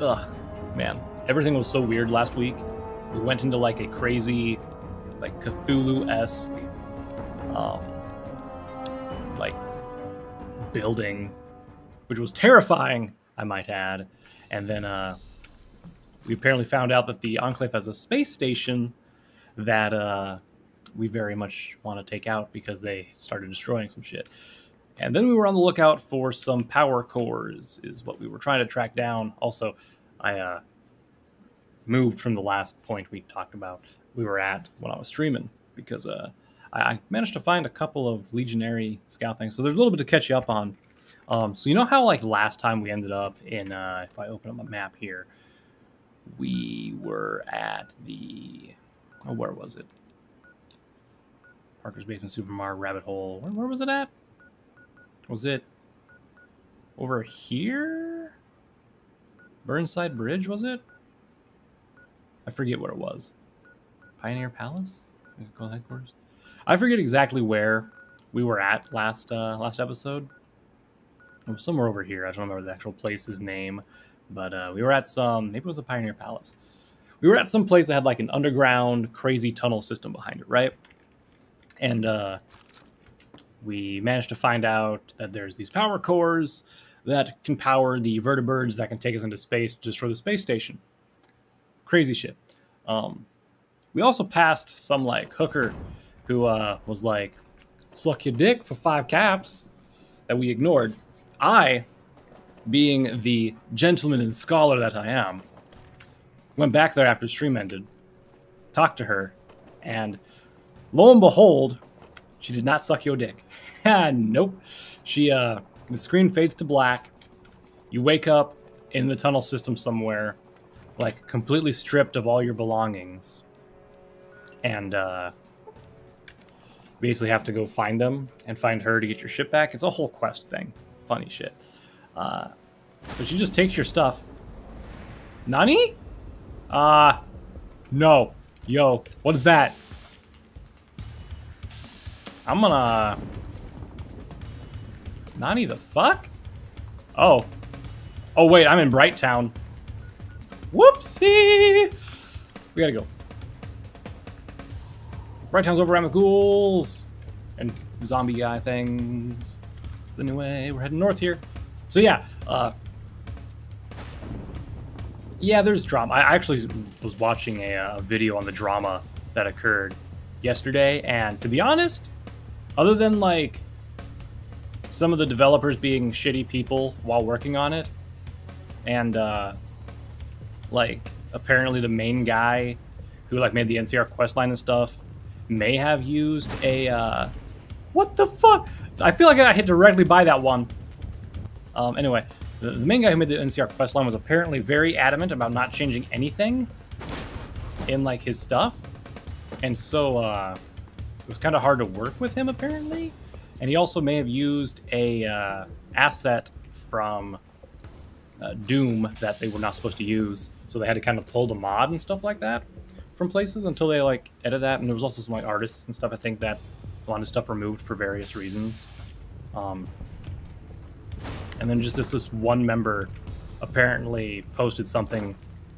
ugh, man, everything was so weird last week. We went into like a crazy, like Cthulhu esque, um, like building, which was terrifying, I might add. And then uh, we apparently found out that the Enclave has a space station that uh, we very much want to take out because they started destroying some shit. And then we were on the lookout for some power cores, is what we were trying to track down. Also, I uh, moved from the last point we talked about we were at when I was streaming because uh, I managed to find a couple of legionary scout things. So there's a little bit to catch you up on. Um, so you know how like last time we ended up in uh, if I open up my map here, we were at the oh where was it? Parker's Basement, Supermart, Rabbit Hole. Where, where was it at? Was it over here? Burnside Bridge, was it? I forget what it was. Pioneer Palace? Call headquarters? I forget exactly where we were at last uh, last episode. It was somewhere over here. I don't remember the actual place's name, but uh, we were at some. Maybe it was the Pioneer Palace. We were at some place that had like an underground crazy tunnel system behind it, right? And uh, we managed to find out that there's these power cores that can power the vertibirds that can take us into space just for the space station. Crazy shit. Um, we also passed some like hooker who uh, was like, "Suck your dick for five caps," that we ignored. I, being the gentleman and scholar that I am, went back there after stream ended, talked to her, and lo and behold, she did not suck your dick. nope. She uh the screen fades to black. You wake up in the tunnel system somewhere, like completely stripped of all your belongings. And uh basically have to go find them and find her to get your ship back. It's a whole quest thing. It's funny shit. Uh but she just takes your stuff. Nani? Uh no. Yo, what is that? I'm gonna Nani the fuck? Oh. Oh, wait, I'm in Brightown. Whoopsie! We gotta go. Brightown's over around the ghouls and zombie guy things. Anyway, we're heading north here. So yeah, uh, yeah, there's drama. I actually was watching a, a video on the drama that occurred yesterday, and to be honest, other than like some of the developers being shitty people while working on it, and uh, like apparently the main guy who like made the NCR questline and stuff may have used a uh, what the fuck? I feel like I got hit directly by that one. Um, anyway, the, the main guy who made the NCR questline was apparently very adamant about not changing anything in like his stuff, and so uh, it was kind of hard to work with him apparently. And he also may have used a uh, asset from uh, Doom that they were not supposed to use, so they had to kind of pull the mod and stuff like that from places until they like edit that. And there was also some like artists and stuff I think that a lot of stuff removed for various reasons. Um, and then just this this one member apparently posted something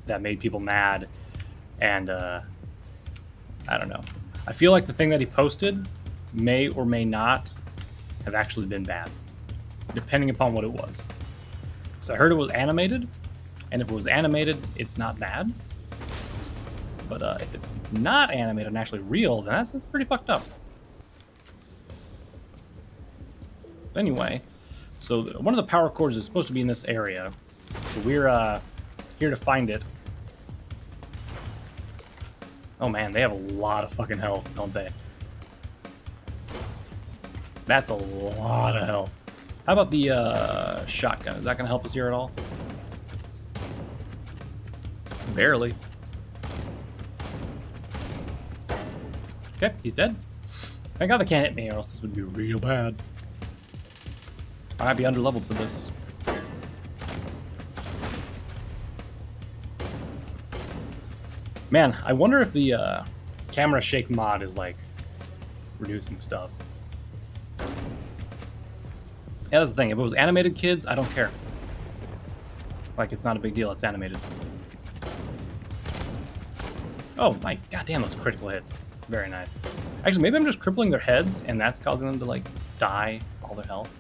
that made people mad, and uh, I don't know. I feel like the thing that he posted may or may not have actually been bad, depending upon what it was. So I heard it was animated, and if it was animated, it's not bad. But uh, if it's not animated and actually real, then that's, that's pretty fucked up. Anyway, so one of the power cores is supposed to be in this area, so we're uh, here to find it. Oh man, they have a lot of fucking health, don't they? That's a lot of health. How about the uh, shotgun? Is that going to help us here at all? Barely. Okay, he's dead. Thank God they can't hit me or else this would be real bad. I might be underleveled for this. Man, I wonder if the uh, camera shake mod is like reducing stuff. Yeah, that's the thing. If it was animated kids, I don't care. Like it's not a big deal, it's animated. Oh, nice. Goddamn, those critical hits. Very nice. Actually, maybe I'm just crippling their heads, and that's causing them to, like, die all their health.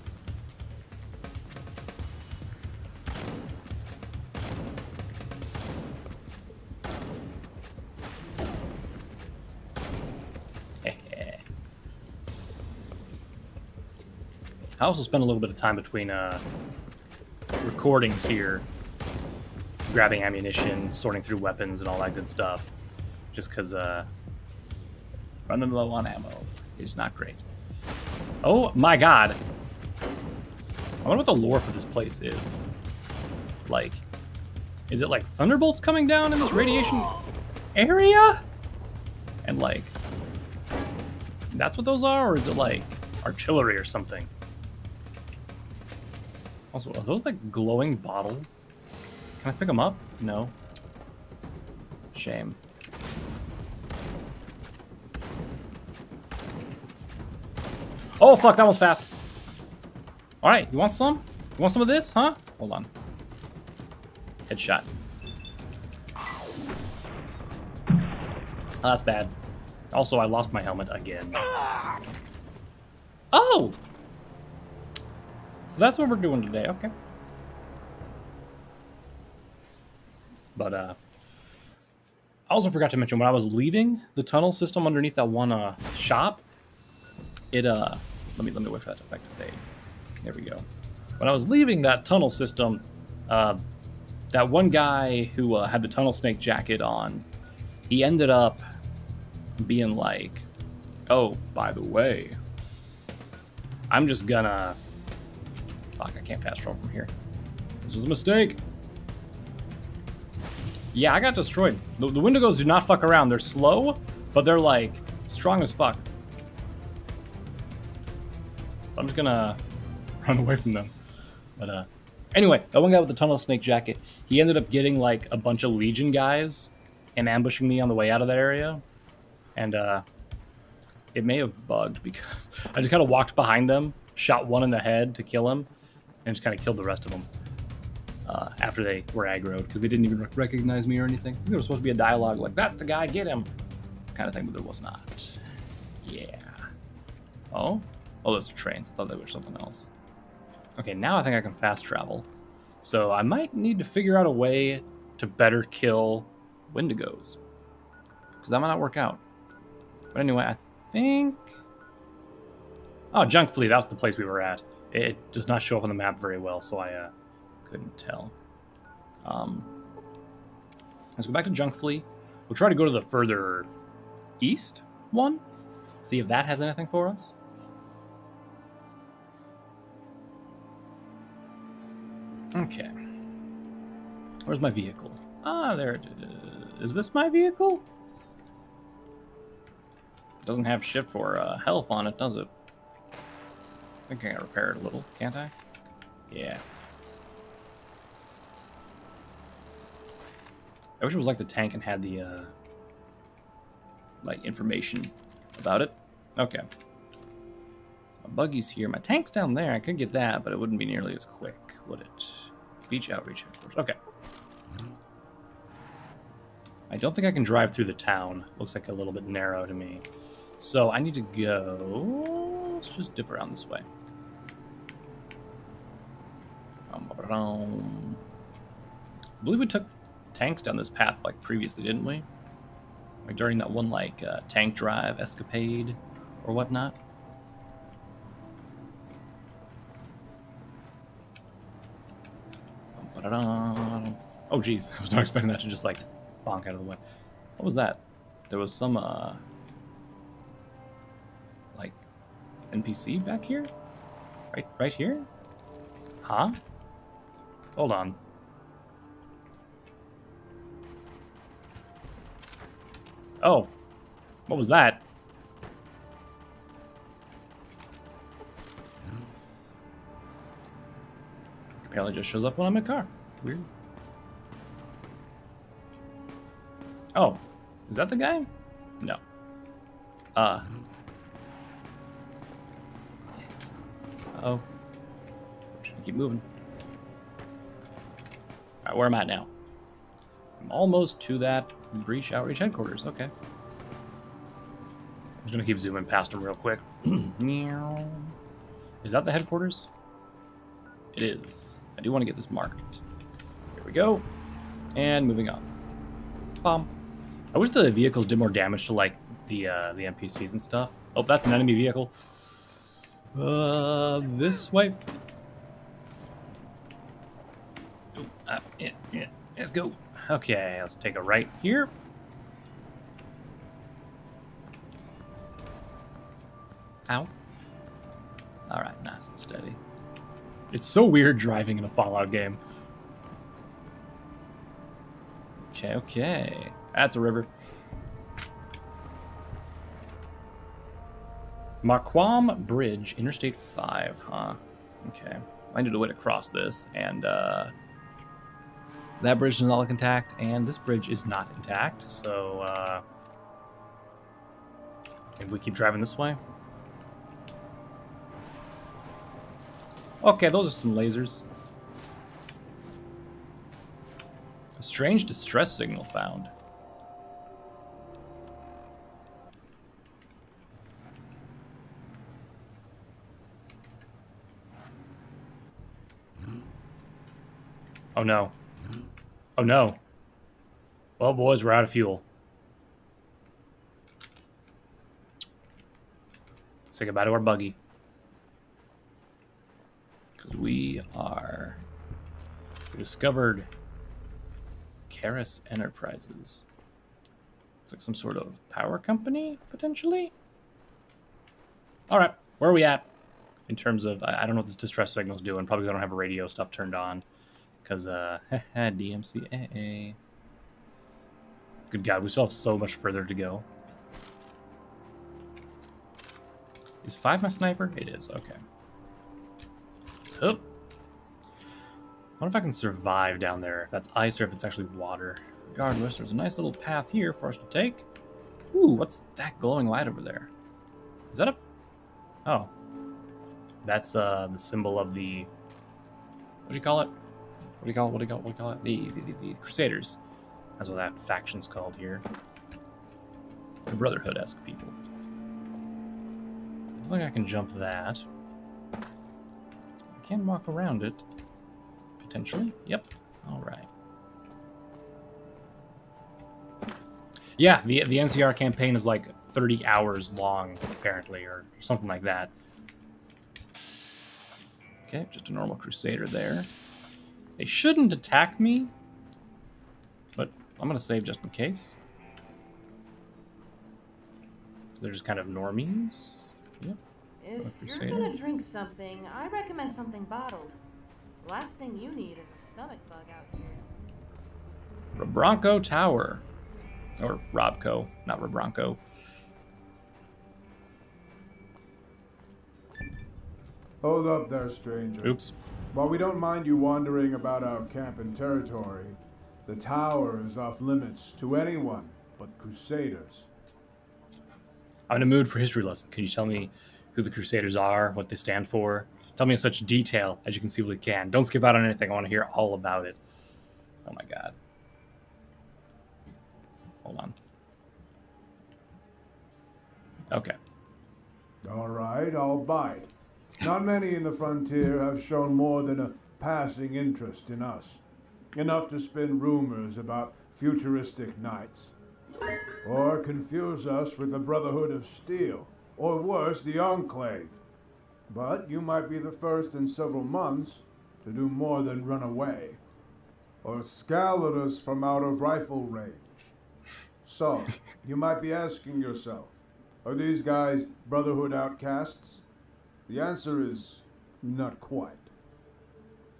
I also spend a little bit of time between uh, recordings here, grabbing ammunition, sorting through weapons, and all that good stuff. Just because uh, running low on ammo is not great. Oh my god! I wonder what the lore for this place is. Like, is it like thunderbolts coming down in this radiation area? And like, that's what those are, or is it like artillery or something? Also, are those like glowing bottles? Can I pick them up? No. Shame. Oh, fuck, that was fast. All right, you want some? You want some of this, huh? Hold on. Headshot. Oh, that's bad. Also, I lost my helmet again. Oh! So that's what we're doing today, okay. But, uh, I also forgot to mention, when I was leaving the tunnel system underneath that one, uh, shop, it, uh, let me, let me wait for that to effect to fade. There we go. When I was leaving that tunnel system, uh, that one guy who uh, had the tunnel snake jacket on, he ended up being like, oh, by the way, I'm just gonna Fuck, I can't fast travel from here. This was a mistake. Yeah, I got destroyed. The, the Wendigos do not fuck around. They're slow, but they're like strong as fuck. So I'm just gonna run away from them. But uh, anyway, that one guy with the tunnel snake jacket, he ended up getting like a bunch of Legion guys and ambushing me on the way out of that area. And uh, it may have bugged because I just kind of walked behind them, shot one in the head to kill him, and just kind of killed the rest of them uh, after they were aggroed because they didn't even recognize me or anything. There was supposed to be a dialogue like, that's the guy, get him, kind of thing, but there was not. Yeah. Oh? Oh, those are trains. I thought they were something else. Okay, now I think I can fast travel. So I might need to figure out a way to better kill Wendigos. Because that might not work out. But anyway, I think... Oh, Junk Fleet, that was the place we were at it does not show up on the map very well, so I uh, couldn't tell. Um, let's go back to Junk Flea. We'll try to go to the further east one, see if that has anything for us. Okay. Where's my vehicle? Ah, there it is. Is this my vehicle? It doesn't have shift or uh, health on it, does it? I think I can repair it a little, can't I? Yeah. I wish it was like the tank and had the, uh, like, information about it. Okay. My buggy's here. My tank's down there. I could get that, but it wouldn't be nearly as quick, would it? Beach outreach headquarters. Okay. I don't think I can drive through the town. Looks like a little bit narrow to me. So I need to go... Let's just dip around this way. I believe we took tanks down this path like previously, didn't we? Like during that one like uh, tank drive escapade or whatnot. Oh geez, I was not expecting that to just like bonk out of the way. What was that? There was some uh like NPC back here? Right right here? Huh? Hold on. Oh. What was that? Apparently just shows up when I'm in a car. Weird. Oh. Is that the guy? No. Uh. Uh oh. Keep moving. Where am at now? I'm almost to that breach outreach headquarters. Okay. I'm just gonna keep zooming past them real quick. Is that the headquarters? It is. I do want to get this marked. Here we go. And moving on. Bomb. I wish the vehicles did more damage to like the uh, the NPCs and stuff. Oh, that's an enemy vehicle. Uh, this way. Uh, yeah, yeah. Let's go. Okay, let's take a right here. Ow. All right, nice and steady. It's so weird driving in a Fallout game. Okay, okay. That's a river. Marquam Bridge, Interstate 5, huh? Okay. I need a way to cross this, and uh, that bridge is not intact, and this bridge is not intact, so uh, maybe we keep driving this way. Okay, those are some lasers. A strange distress signal found. Oh no. Oh no. Well, boys, we're out of fuel. Say goodbye to our buggy. Because we are... We discovered Karis Enterprises. It's like some sort of power company, potentially? Alright, where are we at? In terms of, I, I don't know what this distress signal's doing. Probably I don't have a radio stuff turned on. Because, uh, DMCA. Good God, we still have so much further to go. Is 5 my sniper? It is, okay. Oh. I wonder if I can survive down there. If that's ice or if it's actually water. Regardless, there's a nice little path here for us to take. Ooh, what's that glowing light over there? Is that a... Oh. That's uh, the symbol of the... What do you call it? What do you call it? What do you call it? What do you call it? The, the, the, Crusaders. That's what that faction's called here. The Brotherhood-esque people. I don't think I can jump that. I can walk around it. Potentially. Yep. All right. Yeah, the, the NCR campaign is like 30 hours long, apparently, or something like that. Okay, just a normal Crusader there. They shouldn't attack me, but I'm going to save just in case. They're just kind of normies. Yep. If you're going to drink something, I recommend something bottled. The last thing you need is a stomach bug out here. Rabronco Tower. Or Robco, not Rabronco. Hold up there, stranger. Oops. While we don't mind you wandering about our camp and territory, the tower is off limits to anyone but Crusaders. I'm in a mood for history lesson. Can you tell me who the Crusaders are, what they stand for? Tell me in such detail as you conceivably can. Don't skip out on anything. I want to hear all about it. Oh my god. Hold on. Okay. All right, I'll bite. Not many in the frontier have shown more than a passing interest in us. Enough to spin rumors about futuristic knights. Or confuse us with the Brotherhood of Steel. Or worse, the Enclave. But you might be the first in several months to do more than run away. Or scowl at us from out of rifle range. So, you might be asking yourself, are these guys Brotherhood outcasts? The answer is not quite.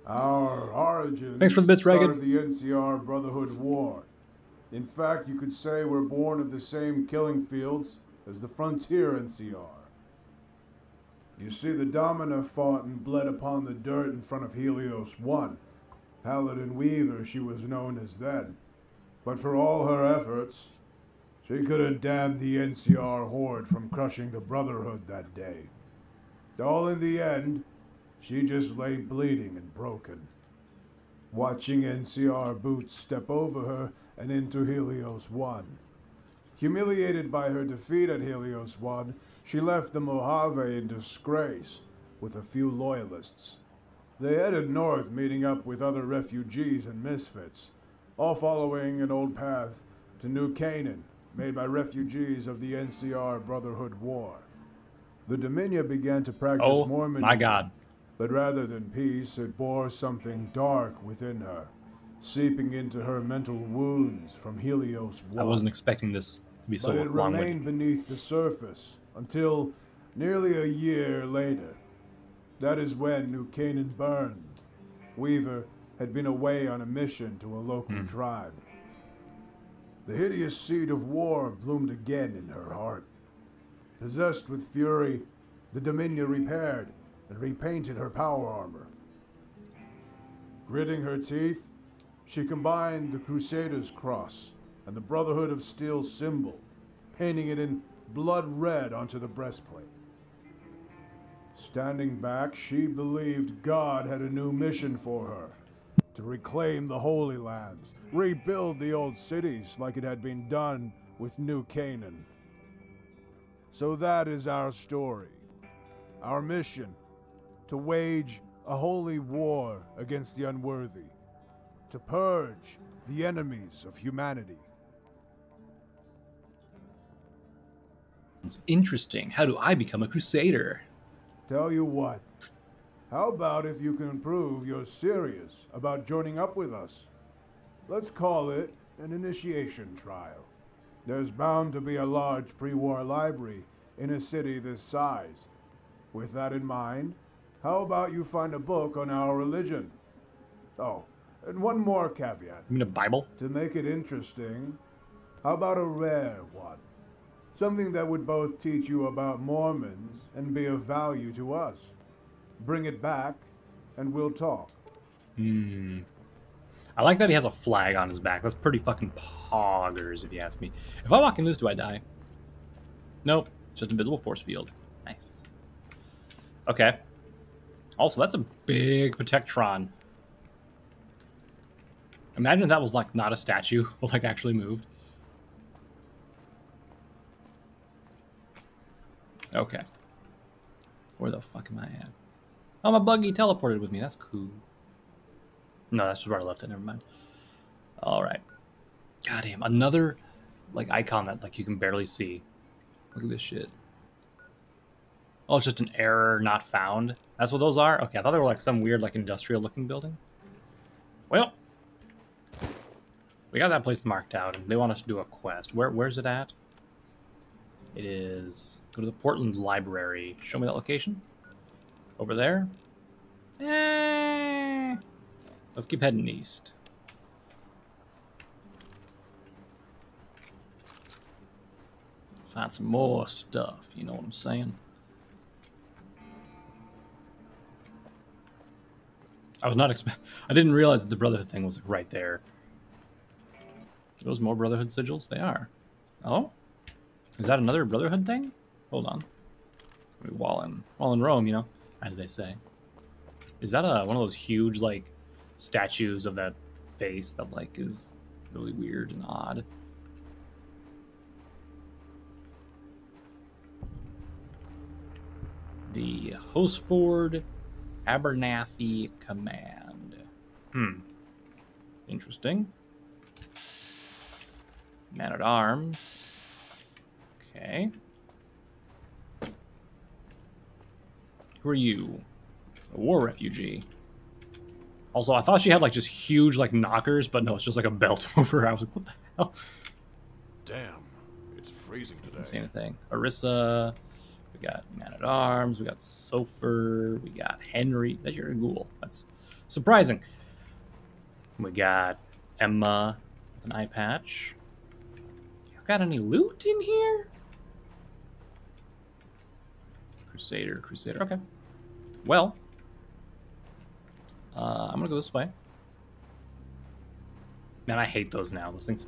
Our origins Thanks for the bits, started the NCR Brotherhood War. In fact, you could say we're born of the same killing fields as the Frontier NCR. You see, the Domina fought and bled upon the dirt in front of Helios 1. Paladin Weaver, she was known as then. But for all her efforts, she couldn't dam the NCR horde from crushing the Brotherhood that day. All in the end, she just lay bleeding and broken. watching NCR boots step over her and into Helios 1. Humiliated by her defeat at Helios 1, she left the Mojave in disgrace with a few loyalists. They headed north, meeting up with other refugees and misfits, all following an old path to New Canaan, made by refugees of the NCR Brotherhood War. The Dominia began to practice Oh Mormonism. my god. But rather than peace, it bore something dark within her, seeping into her mental wounds from Helios 1. I wasn't expecting this to be so but it long remained beneath the surface until nearly a year later. That is when New Canaan burned. Weaver had been away on a mission to a local Hmm. tribe. The hideous seed of war bloomed again in her heart. Possessed with fury, the Dominia repaired and repainted her power armor. Gritting her teeth, she combined the Crusader's cross and the Brotherhood of Steel symbol, painting it in blood red onto the breastplate. Standing back, she believed God had a new mission for her to reclaim the Holy Lands, rebuild the old cities like it had been done with New Canaan. So that is our story. Our mission to wage a holy war against the unworthy, to purge the enemies of humanity. It's interesting. How do I become a crusader? Tell you what, how about if you can prove you're serious about joining up with us? Let's call it an initiation trial. There's bound to be a large pre war library in a city this size. With that in mind, how about you find a book on our religion? Oh, and one more caveat. You mean a Bible? To make it interesting, how about a rare one? Something that would both teach you about Mormons and be of value to us. Bring it back, and we'll talk. Hmm. I like that he has a flag on his back. That's pretty fucking poggers, if you ask me. If I walk into this, do I die? Nope. Just invisible force field. Nice. Okay. Also, that's a big Protectron. Imagine that was like not a statue, but like actually moved. Okay. Where the fuck am I at? Oh, my buggy teleported with me. That's cool. No, that's just where I left it. Never mind. All right. Goddamn, another like icon that like you can barely see. Look at this shit. Oh, it's just an error not found. That's what those are. Okay, I thought they were like some weird like industrial looking building. Well, we got that place marked out, and they want us to do a quest. Where where's it at? It is go to the Portland Library. Show me that location. Over there. Eh. Let's keep heading east. Find some more stuff, you know what I'm saying? I was not expect. I didn't realize that the Brotherhood thing was right there. Those more Brotherhood sigils? They are. Oh, is that another Brotherhood thing? Hold on. While in while in Rome, you know, as they say. Is that a one of those huge like statues of that face that like is really weird and odd? The Hosford Abernathy Command. Hmm. Interesting. Man at Arms. Okay. Who are you? A war refugee. Also, I thought she had like just huge like knockers, but no, it's just like a belt over her. I was like, what the hell? Damn, it's freezing today. Didn't say anything. Arissa. We got Man at Arms. We got Sofer. We got Henry. That's your ghoul. That's surprising. We got Emma with an eye patch. You got any loot in here? Crusader, Crusader. Okay. Well, uh, I'm gonna go this way. Man, I hate those now. Those things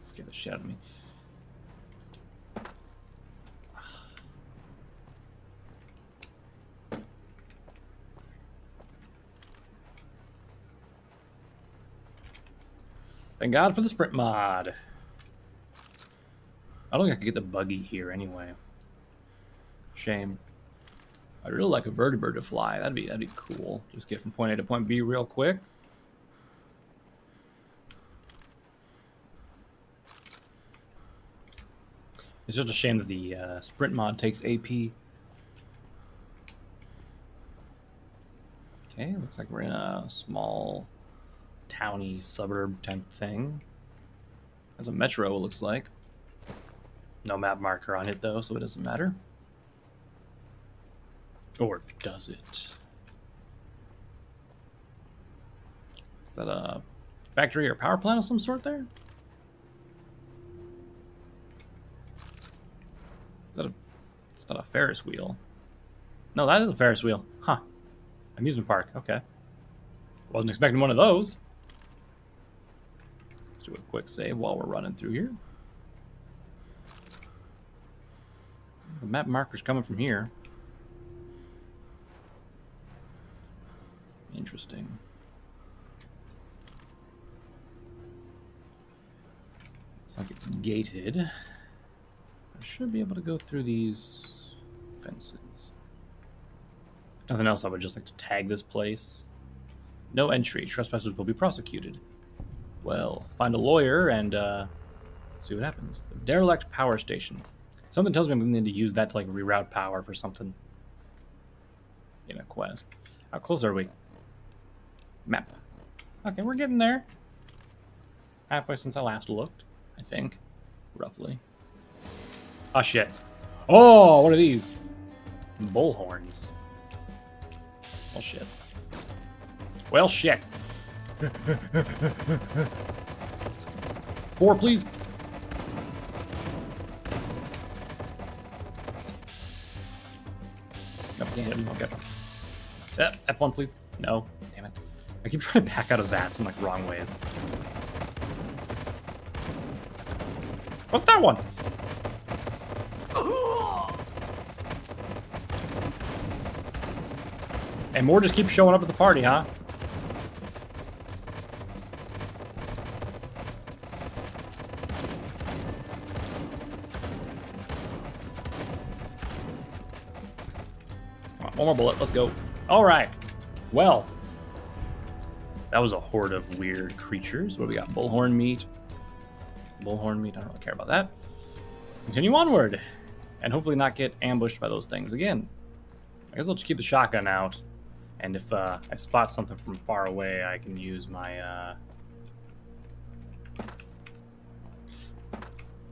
scare the shit out of me. Thank God for the sprint mod. I don't think I could get the buggy here anyway. Shame. I'd really like a vertibird to fly. That'd be that'd be cool. Just get from point A to point B real quick. It's just a shame that the uh, sprint mod takes AP. Okay, looks like we're in a small towny suburb type thing. As a metro, it looks like. No map marker on it though, so it doesn't matter. Or does it? Is that a factory or power plant of some sort there? Is that a... It's not a Ferris wheel. No, that is a Ferris wheel. Huh. Amusement park. Okay. Wasn't expecting one of those. Let's do a quick save while we're running through here. The map marker's coming from here. Interesting. Looks like it's gated. I should be able to go through these fences. Nothing else, I would just like to tag this place. No entry. Trespassers will be prosecuted. Well, find a lawyer and uh, see what happens. The derelict power station. Something tells me I'm going to need to use that to like reroute power for something in a quest. How close are we? Map. Okay, we're getting there. Halfway since I last looked, I think. Roughly. Oh, shit. Oh, what are these? Bullhorns. Well, shit. Well, shit. Four, please. Nope, can't hit him. Okay. Uh, F1, please. No. I keep trying to back out of that in like wrong ways. What's that one? And more just keep showing up at the party, huh? One more bullet. Let's go. All right. Well, horde of weird creatures. What do we got? Bullhorn meat. Bullhorn meat. I don't really care about that. Let's continue onward. And hopefully not get ambushed by those things again. I guess I'll just keep the shotgun out. And if uh, I spot something from far away, I can use my... Uh...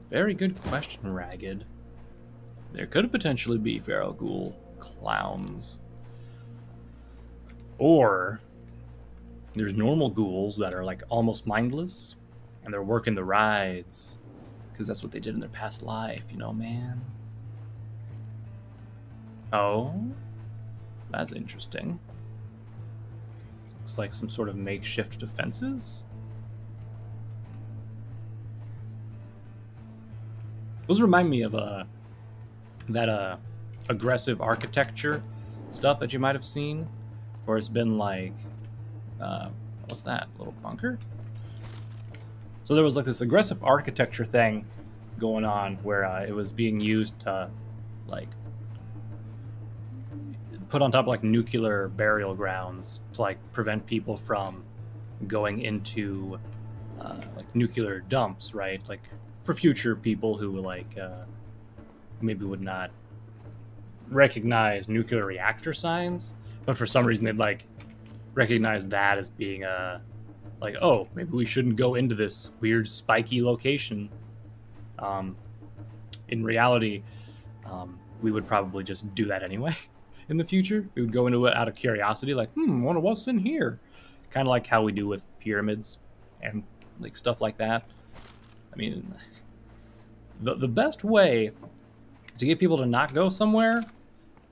Very good question, Ragged. There could potentially be feral ghoul clowns. Or there's normal ghouls that are like almost mindless and they're working the rides because that's what they did in their past life, you know, man. Oh, that's interesting. Looks like some sort of makeshift defenses. Those remind me of uh, that uh, aggressive architecture stuff that you might have seen, where it's been like, uh, what's that little bunker? So there was like this aggressive architecture thing going on where uh, it was being used to like put on top of like nuclear burial grounds to like prevent people from going into uh, like nuclear dumps, right? Like for future people who like uh, maybe would not recognize nuclear reactor signs, but for some reason they'd like recognize that as being a like oh maybe we shouldn't go into this weird spiky location. Um, in reality, um, we would probably just do that anyway. in the future. We would go into it out of curiosity, like, hmm, wonder what's in here. Kind of like how we do with pyramids and like stuff like that. I mean, the the best way to get people to not go somewhere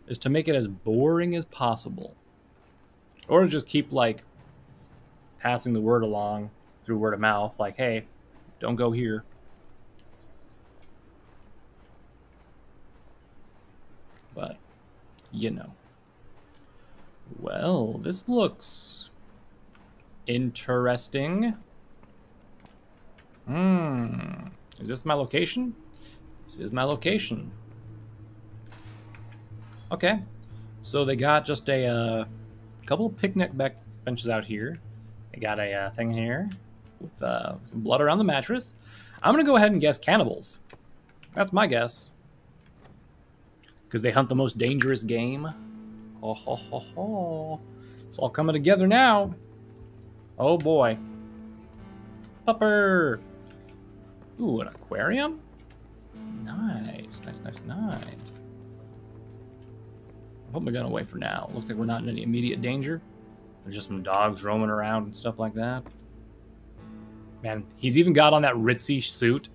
is to make it as boring as possible, or just keep like passing the word along through word of mouth, like, hey, don't go here. But you know. Well, this looks interesting. Hmm. Is this my location? This is my location. Okay. So they got just a uh, couple of picnic benches out here. I got a uh, thing here with uh, some blood around the mattress. I'm going to go ahead and guess cannibals. That's my guess. Because they hunt the most dangerous game. Ho, ho, ho, ho. It's all coming together now. Oh boy. Pupper. Ooh, an aquarium? Nice, nice, nice, nice. Put my gun away for now. Looks like we're not in any immediate danger. There's just some dogs roaming around and stuff like that. Man, he's even got on that ritzy suit.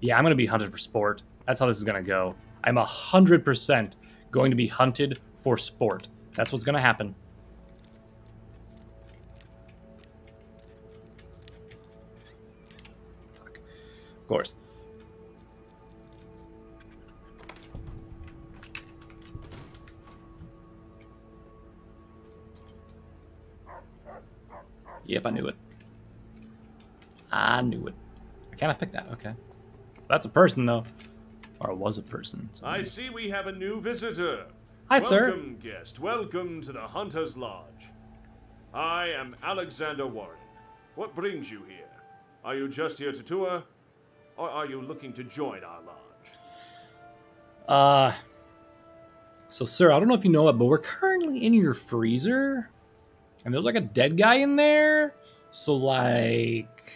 Yeah, I'm going to be hunted for sport. That's how this is going to go. I'm 100% going to be hunted for sport. That's what's going to happen. Of course. Yep, I knew it. I knew it. I can't pick that. Okay. That's a person, though. Or was a person. So I see we have a new visitor. Hi, Welcome, sir. Welcome, guest. Welcome to the Hunter's Lodge. I am Alexander Warren. What brings you here? Are you just here to tour? Or are you looking to join our lodge? Uh... So, sir, I don't know if you know it, but we're currently in your freezer. And there's like a dead guy in there. So, like...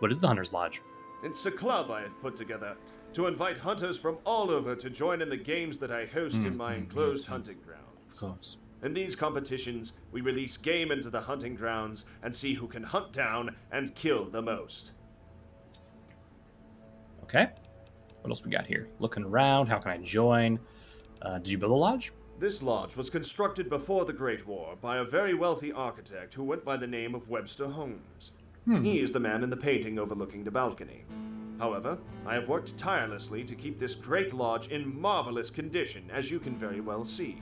What is the Hunter's Lodge? It's a club I have put together to invite hunters from all over to join in the games that I host mm, in my enclosed yes, hunting grounds. Of course. In these competitions, we release game into the hunting grounds and see who can hunt down and kill the most. Okay. What else we got here? Looking around. How can I join? Uh, did you build a lodge? This lodge was constructed before the Great War by a very wealthy architect who went by the name of Webster Holmes. Hmm. He is the man in the painting overlooking the balcony. However, I have worked tirelessly to keep this great lodge in marvelous condition, as you can very well see.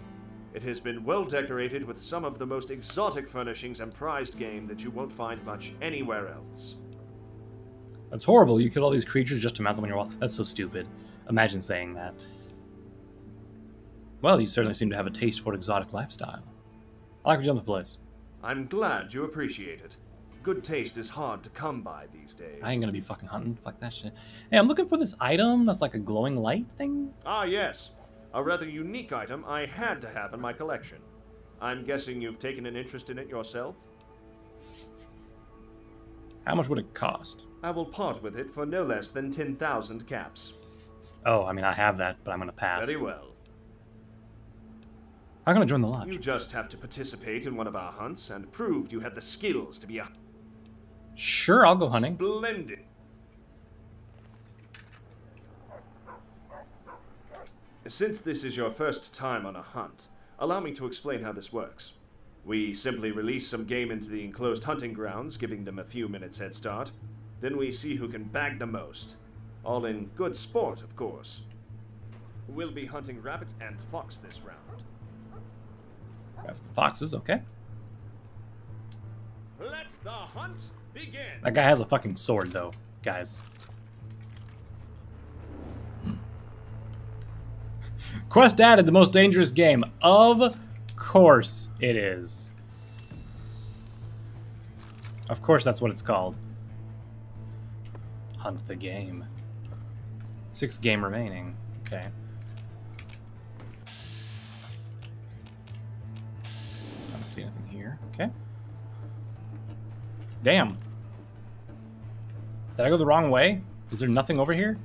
It has been well decorated with some of the most exotic furnishings and prized game that you won't find much anywhere else. That's horrible. You kill all these creatures just to mount them on your wall. That's so stupid. Imagine saying that. Well, you certainly seem to have a taste for exotic lifestyle. I like what you the place. I'm glad you appreciate it. Good taste is hard to come by these days. I ain't gonna be fucking hunting. Fuck that shit. Hey, I'm looking for this item that's like a glowing light thing. Ah, yes. A rather unique item I had to have in my collection. I'm guessing you've taken an interest in it yourself? How much would it cost? I will part with it for no less than 10,000 caps. Oh, I mean, I have that, but I'm gonna pass. Very well. How gonna join the lodge? You just have to participate in one of our hunts and prove you have the skills to be a... Sure, I'll go hunting. Splendid. Since this is your first time on a hunt, allow me to explain how this works. We simply release some game into the enclosed hunting grounds, giving them a few minutes head start. Then we see who can bag the most. All in good sport, of course. We'll be hunting rabbit and fox this round. Got some foxes, okay. Let the hunt begin. That guy has a fucking sword, though, guys. Quest added the most dangerous game. Of course it is. Of course that's what it's called. Hunt the game. Six game remaining. Okay. See anything here. Okay. Damn. Did I go the wrong way? Is there nothing over here?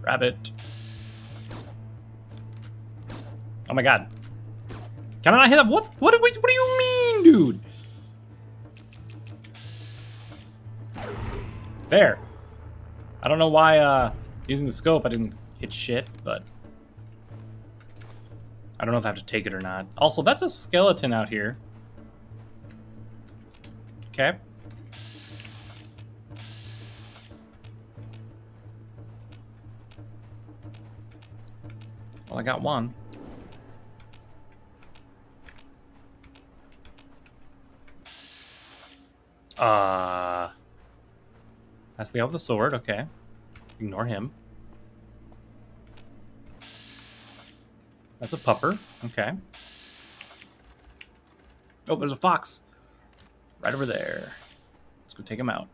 Rabbit. Oh my god. Can I not hit that? What? What, what, what do you mean, dude? There. I don't know why, uh, using the scope I didn't hit shit, but... I don't know if I have to take it or not. Also, that's a skeleton out here. Okay. Well, I got one. Uh, That's the with the sword, okay. Ignore him. That's a pupper, okay. Oh, there's a fox. Right over there. Let's go take him out.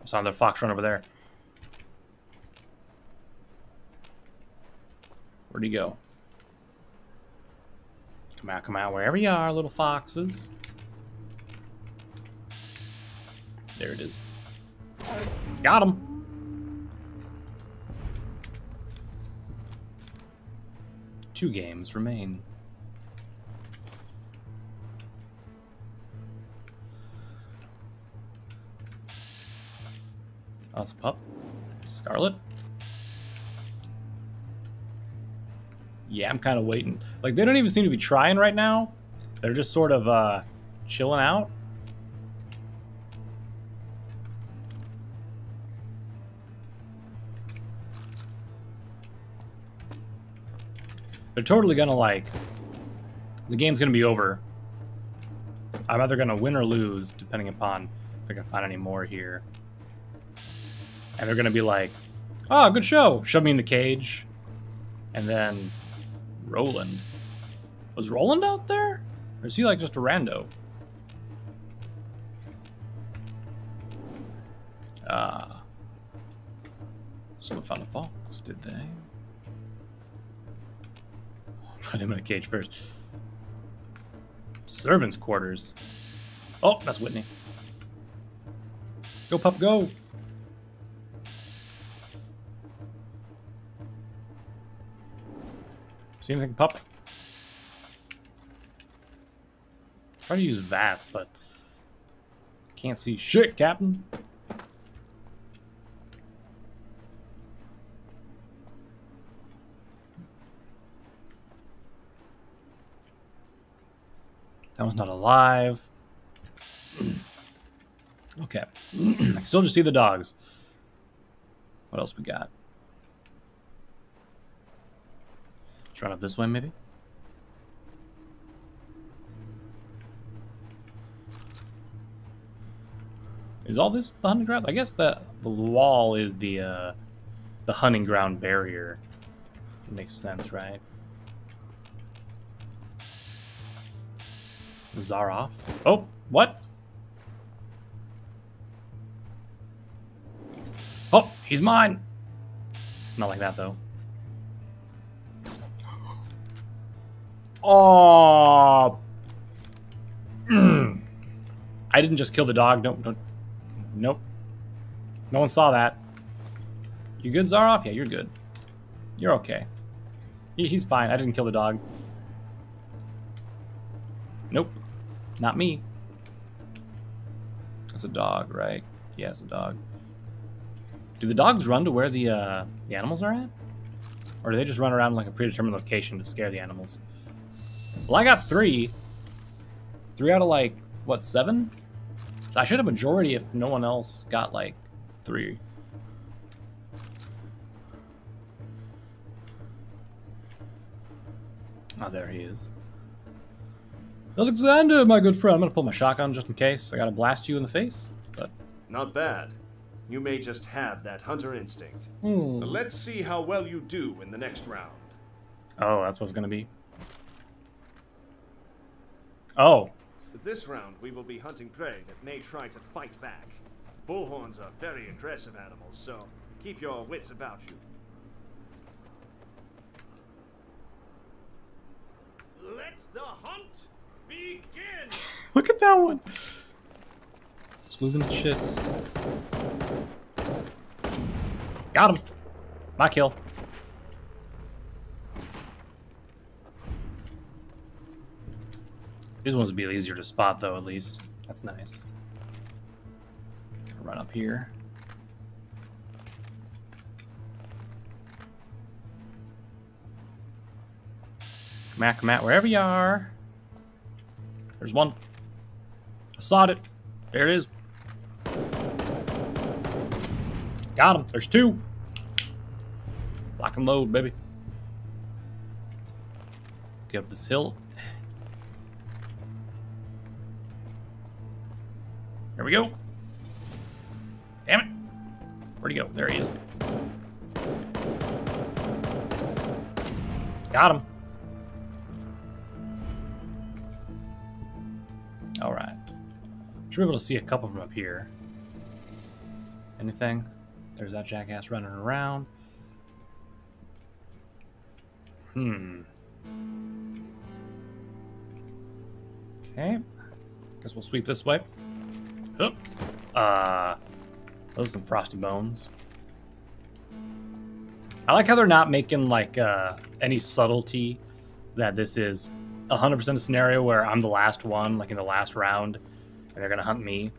I saw another fox run over there. Where'd he go? Come out, come out, wherever you are, little foxes. There it is. Got him! Two games remain. It's a pup. Scarlet? Yeah, I'm kind of waiting. Like, they don't even seem to be trying right now. They're just sort of, uh, chilling out. They're totally gonna, like... The game's gonna be over. I'm either gonna win or lose, depending upon if I can find any more here. And they're gonna be like, oh, good show. Shove me in the cage. And then Roland. Was Roland out there? Or is he like just a rando? Ah. Uh, someone found a fox, did they? Put him in a cage first. Servants' quarters. Oh, that's Whitney. Go, pup, go! See anything, pup? Try to use VATS, but can't see shit, Captain. That one's not alive. okay. I can still just see the dogs. What else we got? Let's run up this way, maybe? Is all this the hunting ground? I guess the the wall is the uh, the hunting ground barrier. makes sense, right? Zaroff. Oh, what? Oh, he's mine. Not like that though. Oh. I didn't just kill the dog. Nope, don't. Nope. No one saw that. You good, Zaroff? Yeah, you're good. You're okay. He, he's fine. I didn't kill the dog. Nope. Not me. That's a dog, right? Yeah, it's a dog. Do the dogs run to where the, uh, the animals are at? Or do they just run around like a predetermined location to scare the animals? Well, I got three. Three out of like, what, seven? I should have majority if no one else got like three. Oh, there he is. Alexander, my good friend. I'm gonna pull my shotgun just in case. I gotta blast you in the face, but... Not bad. You may just have that hunter instinct. Hmm. Let's see how well you do in the next round. Oh, that's what's gonna be. Oh. This round, we will be hunting prey that may try to fight back. Bullhorns are very aggressive animals, so keep your wits about you. Let the hunt begin! Look at that one! Just losing its shit. Got him! My kill. These ones would be easier to spot, though, at least. That's nice. Run up here. Come out, come out, wherever you are. There's one. I saw it. There it is. Got him. There's two. Lock and load, baby. Get up this hill. Here we go. Damn it. Where'd he go? There he is. Got him. Should be able to see a couple from up here. Anything? There's that jackass running around. Hmm. Okay. Guess we'll sweep this way. Oop. Uh, those are some frosty bones. I like how they're not making like uh, any subtlety that this is 100% a scenario where I'm the last one, like in the last round, they're gonna hunt me.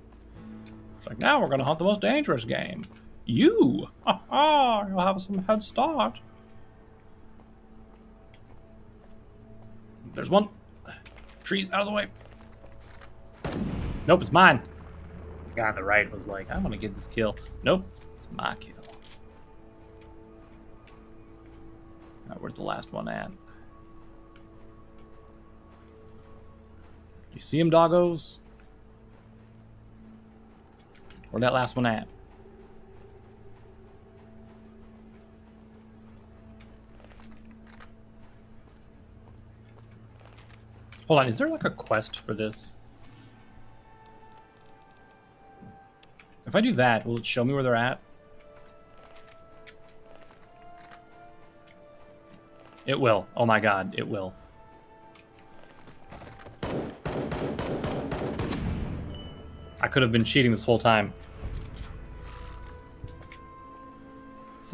It's like now we're gonna hunt the most dangerous game. You! Ha ha! You'll have some head start. There's one. Trees out of the way. Nope, it's mine. The guy on the right was like, I'm gonna get this kill. Nope, it's my kill. Now, where's the last one at? You see him, doggos? Where that last one at? Hold on, is there like a quest for this? If I do that, will it show me where they're at? It will. Oh my god, it will. I could have been cheating this whole time.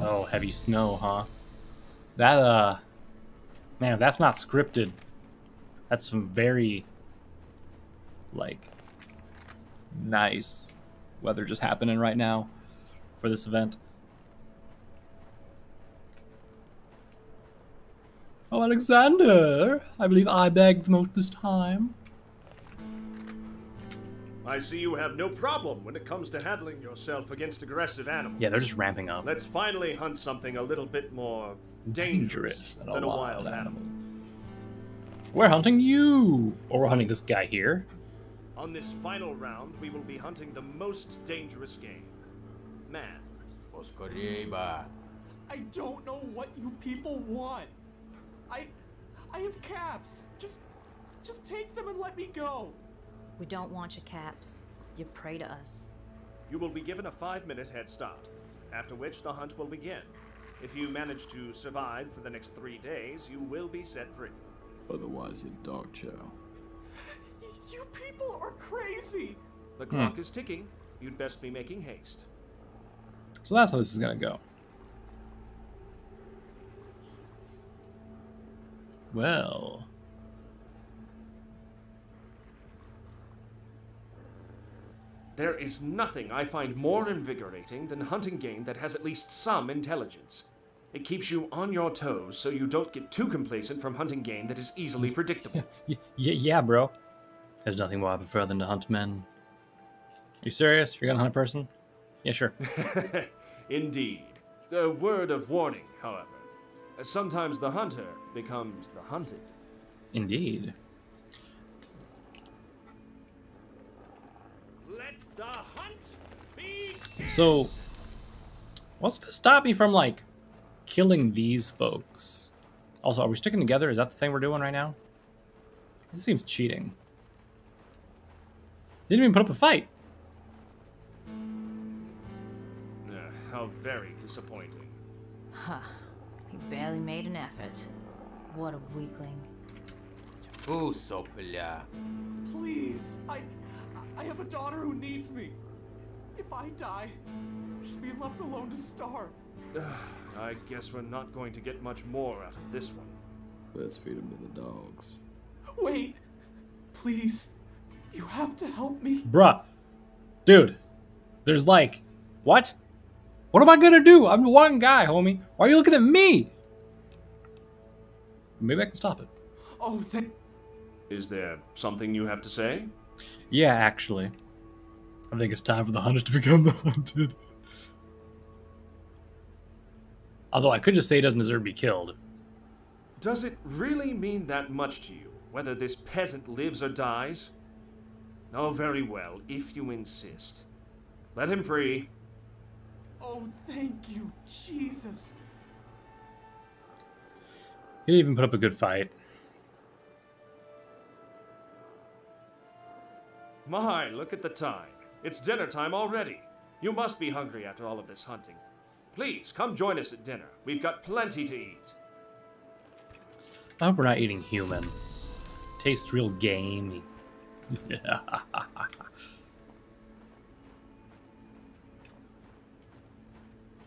Oh, heavy snow, huh? That, uh... Man, that's not scripted, that's some very, like, nice weather just happening right now for this event. Oh, Alexander! I believe I begged most this time. I see you have no problem when it comes to handling yourself against aggressive animals. Yeah, they're just ramping up. Let's finally hunt something a little bit more dangerous, than, a, wild, animal. We're hunting you! Or we're hunting this guy here. On this final round, we will be hunting the most dangerous game. Man. Oscorieba. I don't know what you people want. I I have caps. Just just take them and let me go. We don't want your caps. You pray to us. You will be given a five-minute head start, after which the hunt will begin. If you manage to survive for the next three days, you will be set free. Otherwise, you're dog chow. You people are crazy. The clock hmm. is ticking. You'd best be making haste. So that's how this is gonna go. Well. There is nothing I find more invigorating than hunting game that has at least some intelligence. It keeps you on your toes so you don't get too complacent from hunting game that is easily predictable. Y- y- yeah, bro. There's nothing more I prefer than to hunt men. You serious? You're gonna hunt a person? Yeah, sure. Indeed. A word of warning, however. Sometimes the hunter becomes the hunted. Indeed. Let the hunt be So, what's to stop me from, like, killing these folks? Also, are we sticking together? Is that the thing we're doing right now? This seems cheating. Didn't even put up a fight. Uh, how very disappointing. Huh. He barely made an effort. What a weakling. Fuso, pilha. Please. I I have a daughter who needs me. If I die, she'll be left alone to starve. I guess we're not going to get much more out of this one. Let's feed him to the dogs. Wait. Please. You have to help me. Bruh. Dude. There's like. What? What am I gonna do? I'm one guy, homie. Why are you looking at me? Maybe I can stop it. Oh, thank Is there something you have to say? Yeah, actually. I think it's time for the hunted to become the hunted. Although I could just say he doesn't deserve to be killed. Does it really mean that much to you, whether this peasant lives or dies? Oh, very well, if you insist. Let him free. Oh, thank you, Jesus. He didn't even put up a good fight. My, look at the time. It's dinner time already. You must be hungry after all of this hunting. Please, come join us at dinner. We've got plenty to eat. I hope we're not eating human. Tastes real gamey.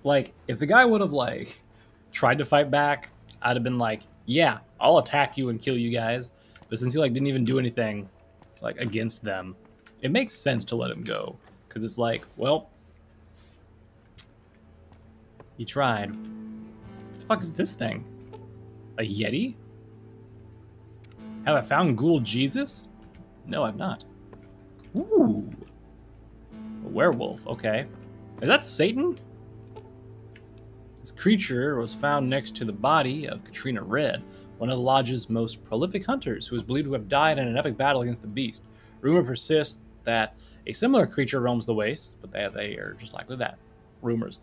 like, if the guy would have, like, tried to fight back, I'd have been like, yeah, I'll attack you and kill you guys. But since he, like, didn't even do anything, like, against them, it makes sense to let him go. Because it's like, well, he tried. What the fuck is this thing? A Yeti? Have I found Ghoul Jesus? No, I've not. Ooh. A werewolf, okay. Is that Satan? This creature was found next to the body of Katrina Red, one of the Lodge's most prolific hunters, who is believed to have died in an epic battle against the beast. Rumor persists that a similar creature roams the wastes, but they, they are just likely that. Rumors.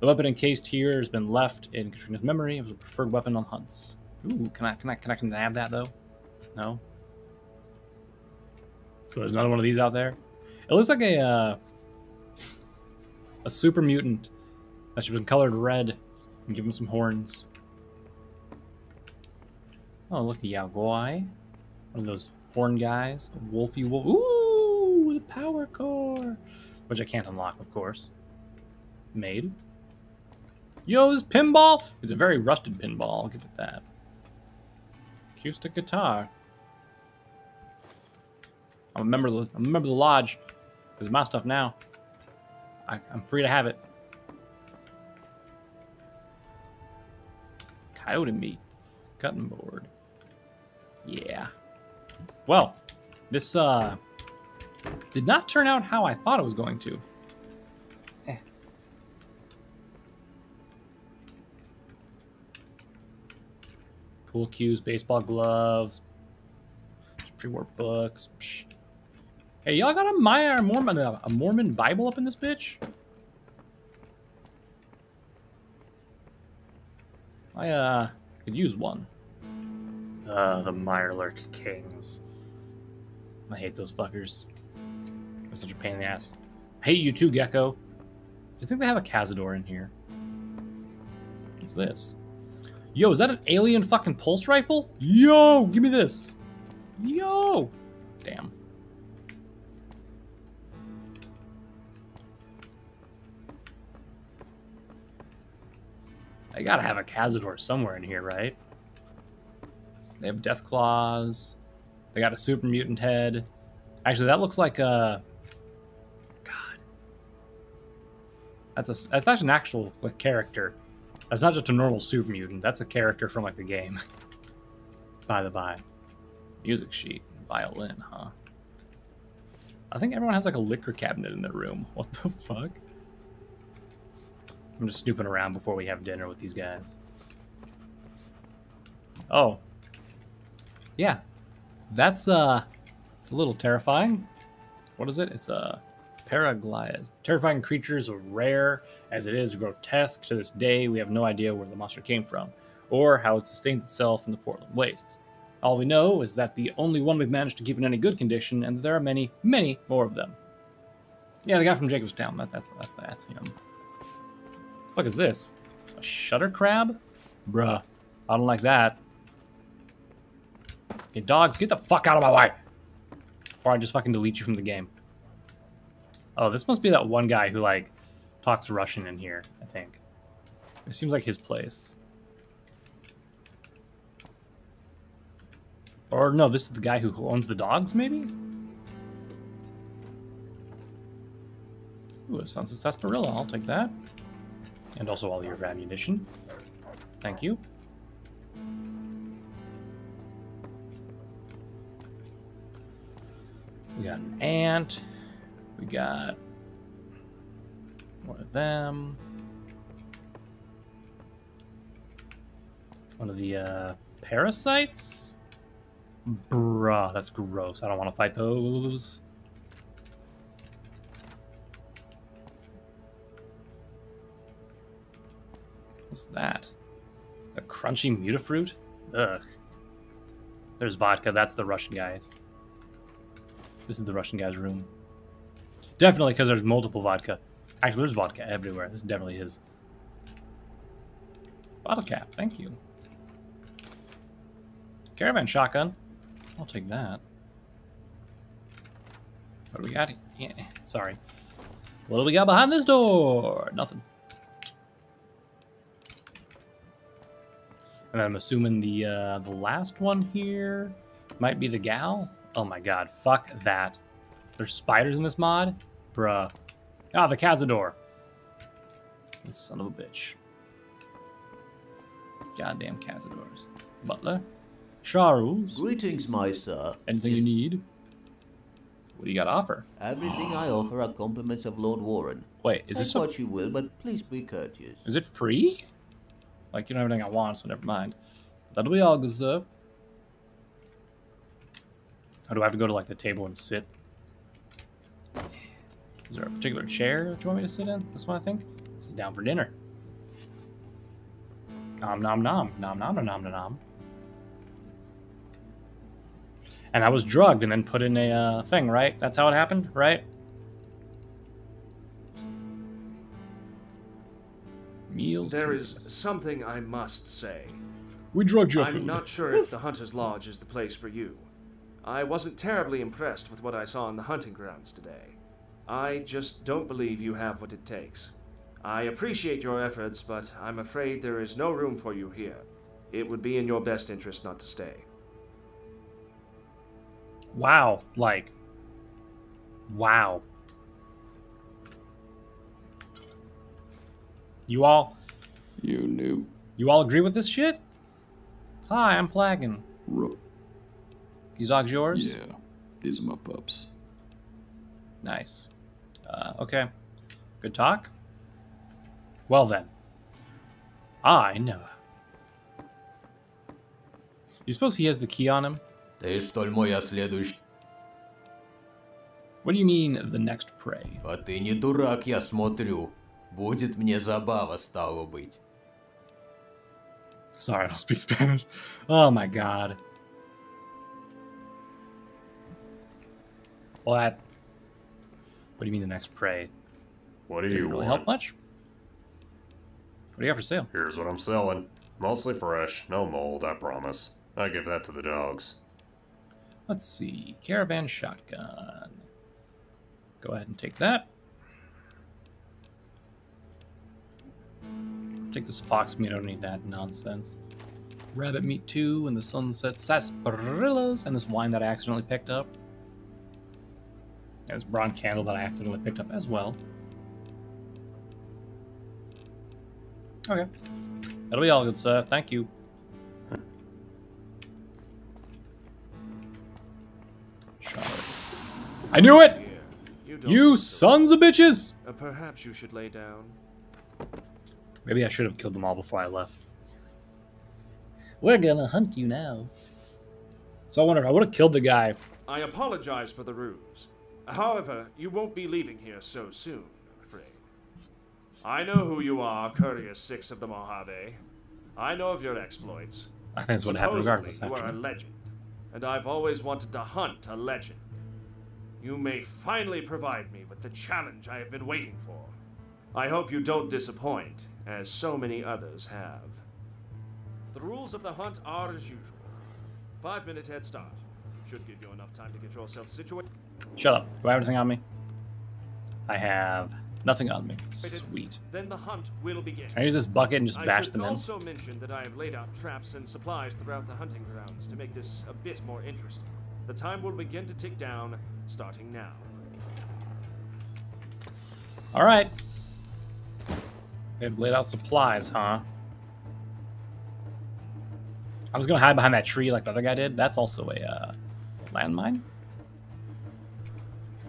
The weapon encased here has been left in Katrina's memory as a preferred weapon on hunts. Ooh, can I can I can I can have that though? No. So there's another one of these out there. It looks like a uh, a super mutant that's been colored red and give him some horns. Oh, look, the Yao Guai. One of those horn guys. Wolfy wolf. Ooh, power core. Which I can't unlock, of course. Made. Yo, this pinball? It's a very rusted pinball, I'll give it that. Acoustic guitar. I'm a member of the, I'm a member of the lodge. It's my stuff now. I, I'm free to have it. Coyote meat. Cutting board. Yeah. Well, this uh did not turn out how I thought it was going to. Eh. Pool cues, baseball gloves, pre-war books. Psh. Hey, y'all got a Maya Mormon, uh, a Mormon Bible up in this bitch? I uh could use one. Uh, the Mirelurk Kings. I hate those fuckers. They're such a pain in the ass. Hey, you too, Gecko. Do you think they have a Cazador in here? What's this? Yo, is that an alien fucking pulse rifle? Yo, give me this. Yo! Damn. I gotta have a Cazador somewhere in here, right? They have Deathclaws. They got a Super Mutant head. Actually, that looks like a... That's a, that's not an actual like, character. That's not just a normal Super Mutant. That's a character from like the game. by the by. Music sheet. Violin, huh? I think everyone has like a liquor cabinet in their room. What the fuck? I'm just snooping around before we have dinner with these guys. Oh. Yeah. That's, uh, it's a little terrifying. What is it? It's a Paraglyas. Terrifying creatures are rare, as it is grotesque. To this day, we have no idea where the monster came from, or how it sustains itself in the Portland wastes. All we know is that the only one we've managed to keep in any good condition, and there are many, many more of them. Yeah, the guy from Jacobstown. That, that's that's that's him. What is this? A shutter crab? Bruh, I don't like that. Okay, dogs, get the fuck out of my way! Before I just fucking delete you from the game. Oh, this must be that one guy who, like, talks Russian in here, I think. It seems like his place. Or no, this is the guy who owns the dogs, maybe? Ooh, it sounds like sarsaparilla. I'll take that. And also all your ammunition. Thank you. We got an ant. We got one of them. One of the uh, parasites? Bruh, that's gross. I don't want to fight those. What's that? A crunchy mutafruit? Ugh. There's vodka. That's the Russian guy's. This is the Russian guy's room. Definitely because there's multiple vodka. Actually, there's vodka everywhere. This definitely is. Bottle cap. Thank you. Caravan shotgun. I'll take that. What do we got? Yeah, sorry. What do we got behind this door? Nothing. And I'm assuming the uh, the last one here might be the gal. Oh my god, fuck that. There's spiders in this mod? Bruh. Ah, the Cazador. Son of a bitch. Goddamn Cazadors. Butler. Charles. Greetings, my sir. Anything you need? What do you got to offer? Everything I offer are compliments of Lord Warren. Wait, is this a, what you will, but please be courteous. is it free? Like you know everything I want, so never mind. That'll be all good, sir. Or do I have to go to like the table and sit? Is there a particular chair that you want me to sit in? This one, I think. Sit down for dinner. Nom nom nom. Nom nom nom nom nom. And I was drugged and then put in a uh, thing, right? That's how it happened, right? Meals. There is something I must say. We drugged your I'm food. I'm not sure if the Hunter's Lodge is the place for you. I wasn't terribly impressed with what I saw in the hunting grounds today. I just don't believe you have what it takes. I appreciate your efforts, but I'm afraid there is no room for you here. It would be in your best interest not to stay. Wow, like, wow. You all, You knew. you all agree with this shit? Hi, I'm Flagging. Ru- These dogs yours? Yeah, these are my pups. Nice. Uh, okay. Good talk. Well then, I know. You suppose he has the key on him? Ты что ли моя следующая? What do you mean, the next prey? А ты не дурак, я смотрю. Будет мне забава, стало быть. Sorry, I don't speak Spanish. Oh my god. Well, that. what do you mean the next prey? What do Did you really want? help much? What do you have for sale? Here's what I'm selling. Mostly fresh, no mold, I promise. I give that to the dogs. Let's see. Caravan shotgun. Go ahead and take that. Take this fox meat. I don't need that nonsense. Rabbit meat too, and the sunset sarsaparillas, and this wine that I accidentally picked up. And this bronze candle that I accidentally picked up as well. Okay. That'll be all good, sir. Thank you. I knew it! You You sons of bitches! Uh, perhaps you should lay down. Maybe I should have killed them all before I left. We're gonna hunt you now. So I wonder if I would have killed the guy. I apologize for the ruse. However, you won't be leaving here so soon, I'm afraid. I know who you are, Courier Six of the Mojave. I know of your exploits. I think that's what happened regardless, you are a legend, and I've always wanted to hunt a legend. You may finally provide me with the challenge I have been waiting for. I hope you don't disappoint, as so many others have. The rules of the hunt are as usual. Five minute head start. Should give you enough time to get yourself situated. Shut up. Do I have anything on me? I have nothing on me. Sweet. Then the hunt will begin. Can I use this bucket and just I bash them in? I also mention that I have laid out traps and supplies throughout the hunting grounds to make this a bit more interesting. The time will begin to tick down, starting now. Alright. They've laid out supplies, huh? I'm just gonna hide behind that tree like the other guy did. That's also a uh, landmine.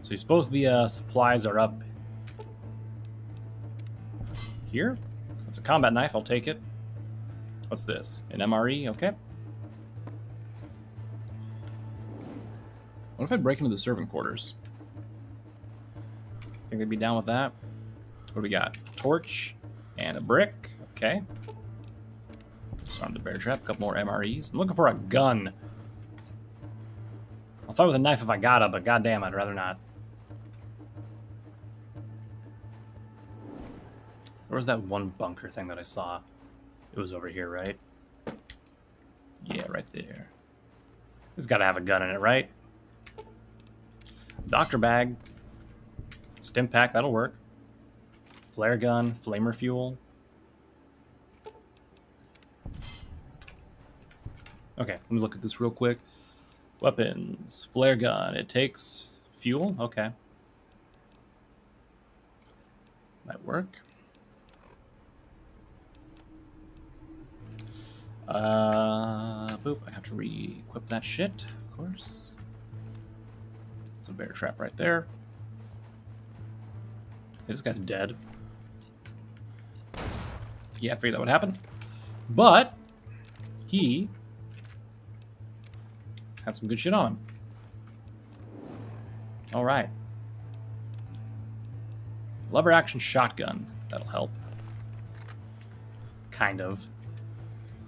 So you suppose the uh, supplies are up here? That's a combat knife. I'll take it. What's this? An MRE? Okay. What if I break into the servant quarters? I Think they'd be down with that? What do we got? Torch and a brick. Okay. Disarm the bear trap. A couple more MREs. I'm looking for a gun. I'll fight with a knife if I gotta, but goddamn, I'd rather not. Was that one bunker thing that I saw? It was over here, right? Yeah, right there. It's got to have a gun in it, right? Doctor bag. Stim pack, that'll work. Flare gun, flamer fuel. Okay, let me look at this real quick. Weapons, flare gun. It takes fuel. Okay. Might work. Uh, boop. I have to re-equip that shit, of course. It's a bear trap right there. This guy's dead. Yeah, I figured that would happen. But he had some good shit on him. All right. Lever action shotgun. That'll help. Kind of.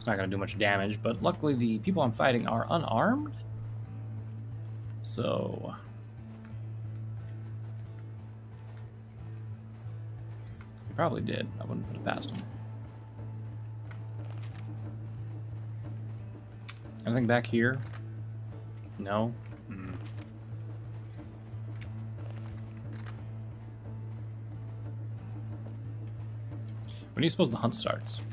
Not going to do much damage, but luckily the people I'm fighting are unarmed. So... He probably did. I wouldn't put it past him. Anything back here? No? Hmm. When do you suppose the hunt starts?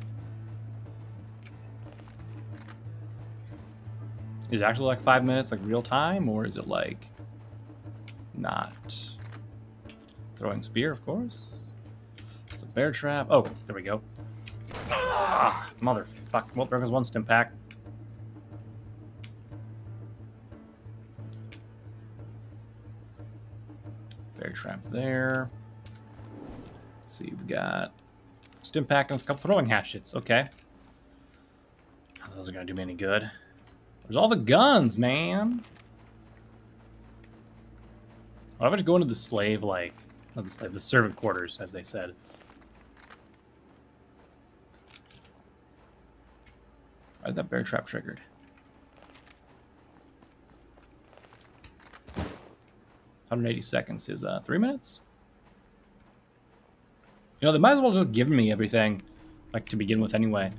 Is it actually like five minutes, like real time, or is it like not? Throwing spear, of course. It's a bear trap. Oh, there we go. Ah, motherfuck. Well, there goes one stim pack. Bear trap there. Let's see, we got stim pack and a couple throwing hatchets. Okay. Those are gonna do me any good. There's all the guns, man. Why don't I just go into the slave, like, not the slave, the servant quarters, as they said. Why is that bear trap triggered? Hundred eighty seconds is uh, three minutes. You know, they might as well just give me everything, like to begin with, anyway.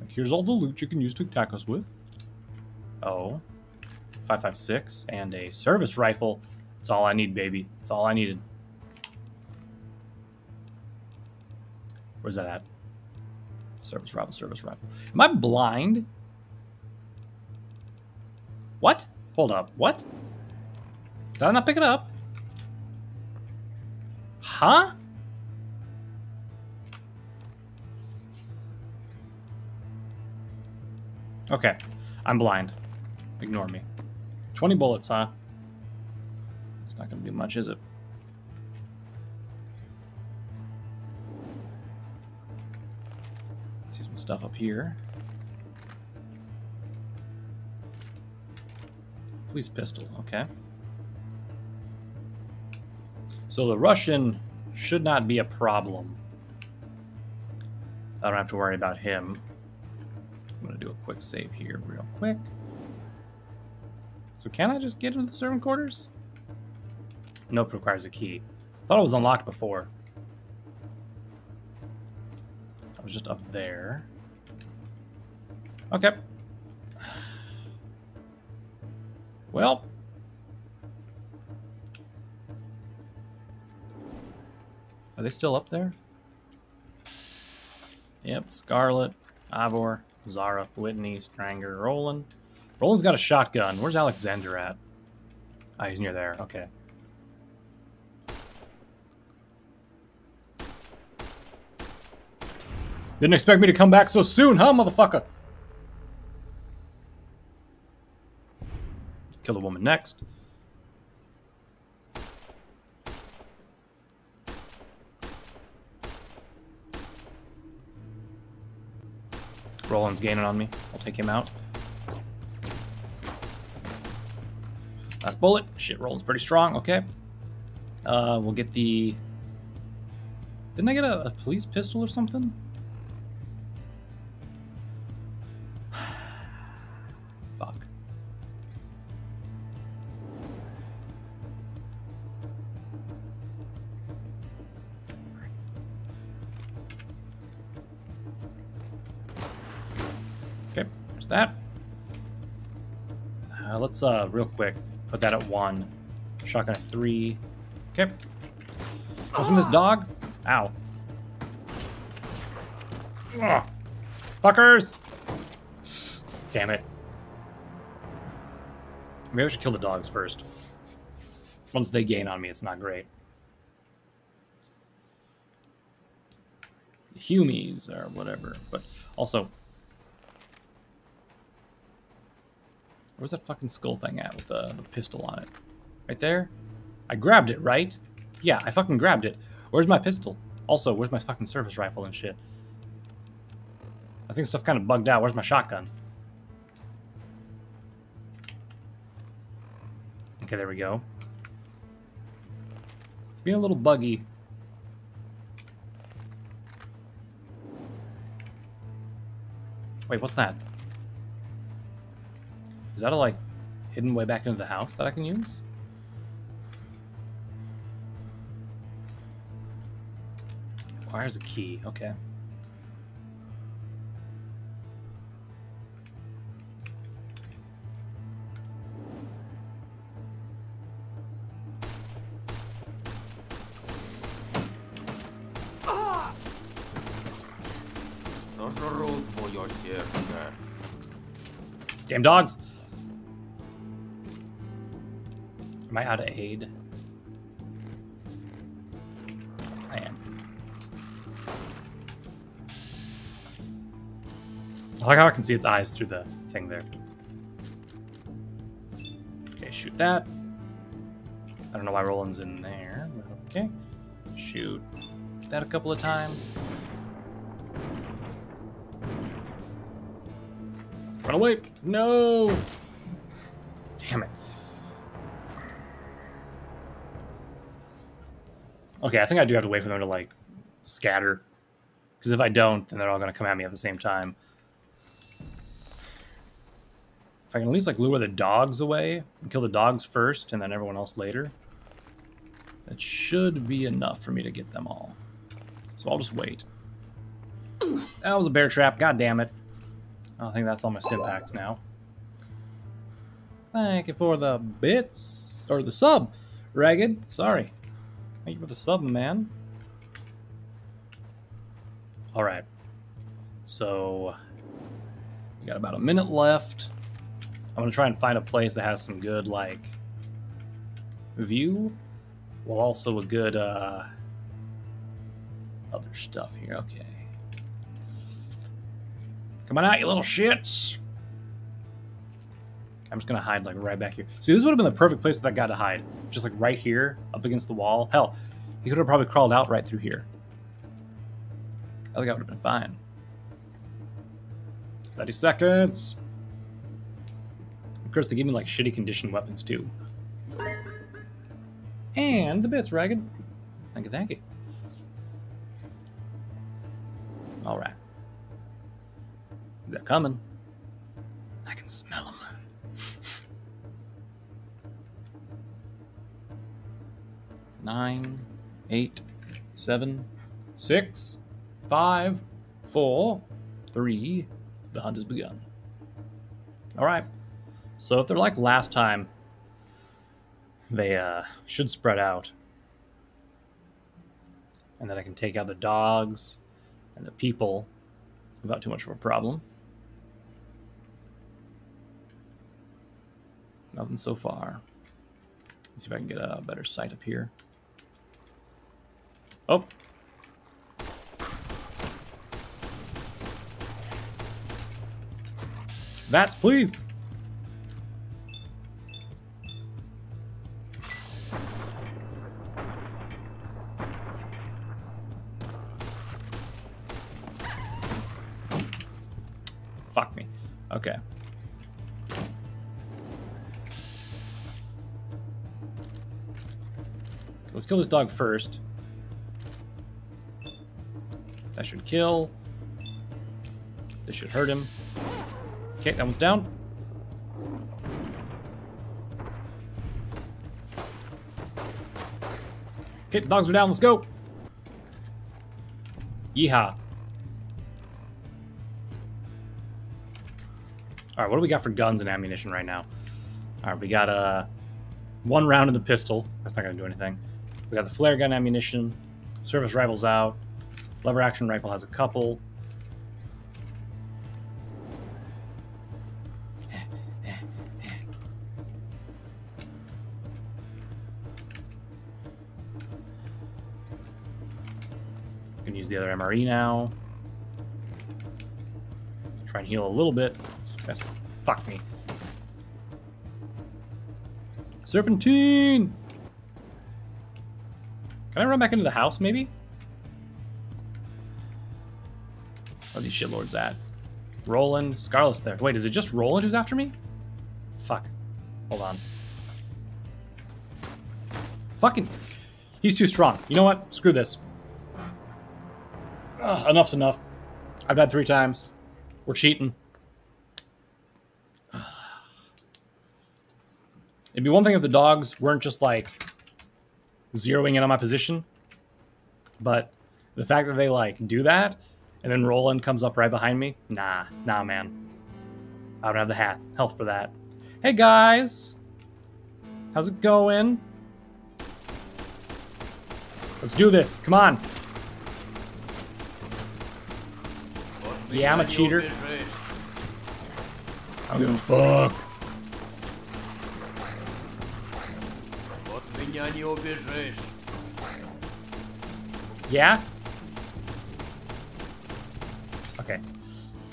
Like, here's all the loot you can use to attack us with. Oh. 556 and a service rifle. That's all I need, baby. That's all I needed. Where's that at? Service rifle, service rifle. Am I blind? What? Hold up. What? Did I not pick it up? Huh? Okay. I'm blind. Ignore me. 20 bullets, huh? It's not going to do much, is it? See some stuff up here. Police pistol, okay. So the Russian should not be a problem. I don't have to worry about him. I'm going to do a quick save here real quick. So can I just get into the servant quarters? Nope, requires a key. Thought it was unlocked before. I was just up there. Okay. Well. Are they still up there? Yep, Scarlet, Ivor, Zara, Whitney, Stranger, Roland. Roland's got a shotgun. Where's Alexander at? Ah, he's near there. Okay. Didn't expect me to come back so soon, huh, motherfucker? Kill the woman next. Roland's gaining on me. I'll take him out. Last bullet. Shit, Roland's pretty strong. Okay. Uh, we'll get the... Didn't I get a, a police pistol or something? Fuck. Okay, there's that. Uh, let's, uh, real quick, put that at one. Shotgun at three. Okay. From this ah. dog? Ow. Ugh. Fuckers! Damn it. Maybe I should kill the dogs first. Once they gain on me, it's not great. The Humies or whatever. But also... Where's that fucking skull thing at with the, the pistol on it? Right there? I grabbed it, right? Yeah, I fucking grabbed it. Where's my pistol? Also, where's my fucking service rifle and shit? I think stuff kind of bugged out. Where's my shotgun? Okay, there we go. It's being a little buggy. Wait, what's that? Is that a, like, hidden way back into the house that I can use? Requires a key. Okay. Damn dogs. I out of aid? I am. I like how I can see its eyes through the thing there. Okay, shoot that. I don't know why Roland's in there, okay. Shoot that a couple of times. Run away! No! Okay, I think I do have to wait for them to, like, scatter. Because if I don't, then they're all going to come at me at the same time. If I can at least, like, lure the dogs away and kill the dogs first and then everyone else later, that should be enough for me to get them all. So I'll just wait. That was a bear trap. God damn it. I think that's all my stim packs now. Thank you for the bits. Or the sub. Ragged. Sorry. Thank you for the sub, man. Alright. So, we got about a minute left. I'm going to try and find a place that has some good, like, view. Well, also a good, uh, other stuff here. Okay. Come on out, you little shits. I'm just gonna hide like right back here. See, this would have been the perfect place for that guy to hide. Just like right here, up against the wall. Hell, he could have probably crawled out right through here. I think that would have been fine. 30 seconds. Of course, they give me like shitty condition weapons too. And the bits, Ragged. Thank you, thank you. All right. They're coming. I can smell them. Nine, eight, seven, six, five, four, three. The hunt has begun. All right. So if they're like last time, they uh, should spread out. And then I can take out the dogs and the people without too much of a problem. Nothing so far. Let's see if I can get a better sight up here. Oh. That's please. Fuck me. Okay. Let's kill this dog first. That should kill. This should hurt him. Okay, that one's down. Okay, the dogs are down. Let's go. Yeehaw. All right, what do we got for guns and ammunition right now? All right, we got uh, one round in the pistol. That's not going to do anything. We got the flare gun ammunition. Service rifles out. Lever action rifle has a couple. can use the other MRE now. Try and heal a little bit. That's, fuck me. Serpentine! Can I run back into the house, maybe? These shitlords at? Roland, Scarlet's there. Wait, is it just Roland who's after me? Fuck. Hold on. Fucking... He's too strong. You know what? Screw this. Ugh, enough's enough. I've died three times. We're cheating. It'd be one thing if the dogs weren't just like zeroing in on my position, but the fact that they like do that and then Roland comes up right behind me, nah, nah, man. I don't have the hat health for that. Hey guys, how's it going? Let's do this. Come on. Yeah, I'm a cheater. I don't give a fuck. Yeah?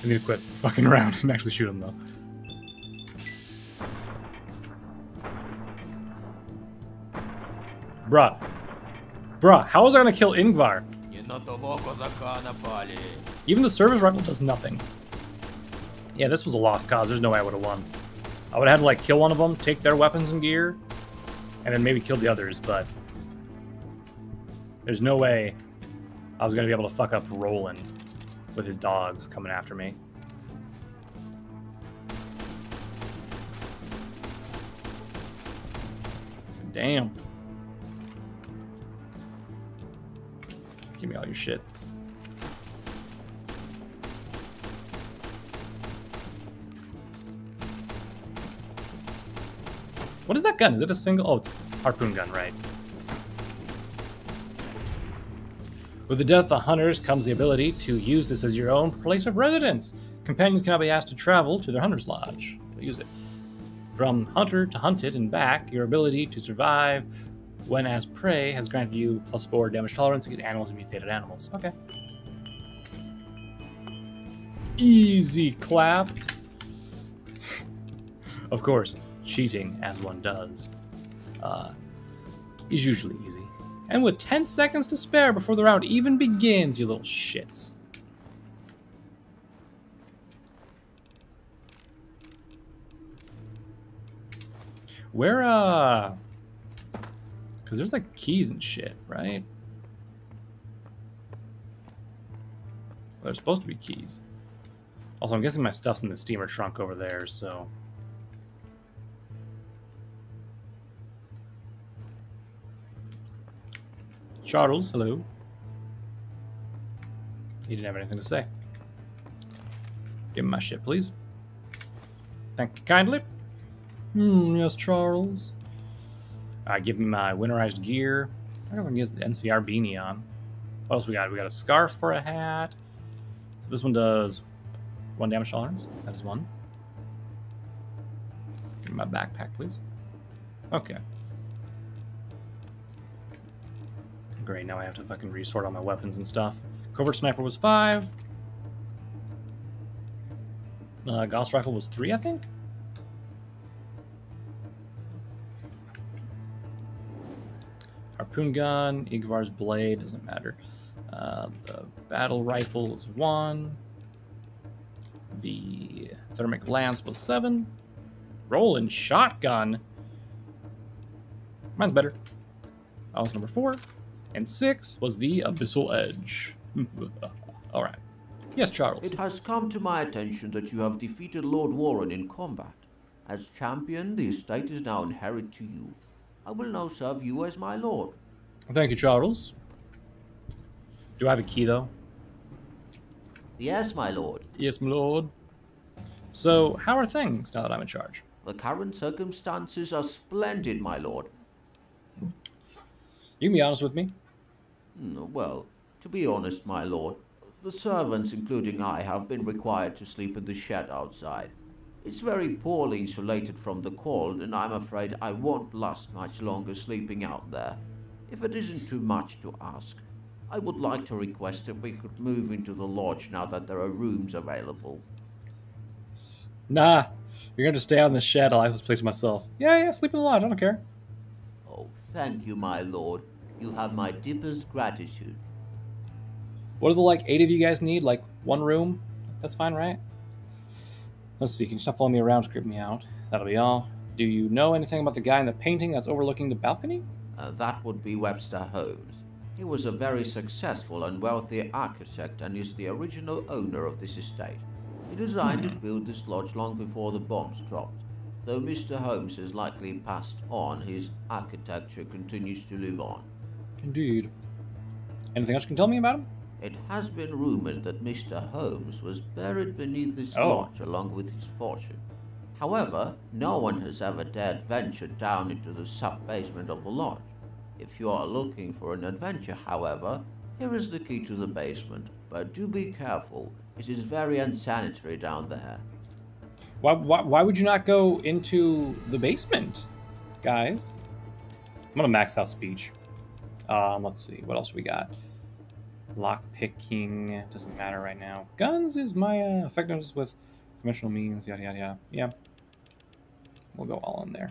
I need to quit fucking around and actually shoot him, though. Bruh. Bruh, how was I gonna kill Ingvar? Even the service rifle does nothing. Yeah, this was a lost cause. There's no way I would have won. I would have had to, like, kill one of them, take their weapons and gear, and then maybe kill the others, but... There's no way I was to be able to fuck up Roland with his dogs coming after me. Damn. Give me all your shit. What is that gun? Is it a single? Oh, it's harpoon gun, right. With the death of hunters comes the ability to use this as your own place of residence. Companions cannot be asked to travel to their hunter's lodge. to Use it. From hunter to hunted and back, your ability to survive when as prey has granted you plus four damage tolerance against animals and mutated animals. Okay. Easy clap. of course, cheating, as one does, uh, is usually easy. And with 10 seconds to spare before the round even begins, you little shits. Where, uh... Because there's, like, keys and shit, right? Well, there's supposed to be keys. Also, I'm guessing my stuff's in the steamer trunk over there, so... Charles, hello. He didn't have anything to say. Give him my shit, please. Thank you kindly. Hmm, yes, Charles. I give him my winterized gear. I guess I can get the NCR beanie on. What else we got? We got a scarf for a hat. So this one does one damage tolerance. That is one. Give me my backpack, please. Okay. Great, now I have to fucking resort all my weapons and stuff. Covert Sniper was 5. Uh, Gauss Rifle was 3, I think? Harpoon Gun, Ingvar's Blade, doesn't matter. Uh, the Battle Rifle is 1. The Thermic Lance was 7. Rolling Shotgun. Mine's better. That was number 4. And six was the Abyssal Edge. All right. Yes, Charles. It has come to my attention that you have defeated Lord Warren in combat. As champion, the estate is now inherited to you. I will now serve you as my lord. Thank you, Charles. Do I have a key, though? Yes, my lord. Yes, my lord. So, how are things now that I'm in charge? The current circumstances are splendid, my lord. You can be honest with me. Mm, Well, to be honest, my lord, the servants, including I, have been required to sleep in the shed outside. It's very poorly insulated from the cold, and I'm afraid I won't last much longer sleeping out there. If it isn't too much to ask, I would like to request that we could move into the lodge now that there are rooms available. Nah, you're gonna stay out in the shed. I'll have this place myself. Yeah, yeah, sleep in the lodge. I don't care. Oh, thank you, my lord. You have my deepest gratitude. What do the like eight of you guys need? Like one room? That's fine, right? Let's see. Can you stop following me around? Creep me out. That'll be all. Do you know anything about the guy in the painting that's overlooking the balcony? Uh, that would be Webster Holmes. He was a very successful and wealthy architect and is the original owner of this estate. He designed and built this lodge long before the bombs dropped. Though Mr. Holmes has likely passed on, his architecture continues to live on. Indeed. Anything else you can tell me about him? It has been rumored that Mr. Holmes was buried beneath this Oh. lodge along with his fortune. However, no one has ever dared venture down into the sub-basement of the lodge. If you are looking for an adventure, however, here is the key to the basement. But do be careful, it is very unsanitary down there. Why, why, why would you not go into the basement, guys? I'm gonna max out speech. Um, let's see, what else we got? Lock picking doesn't matter right now. Guns is my uh, effectiveness with conventional means. Yada yada yada. Yeah, we'll go all in there.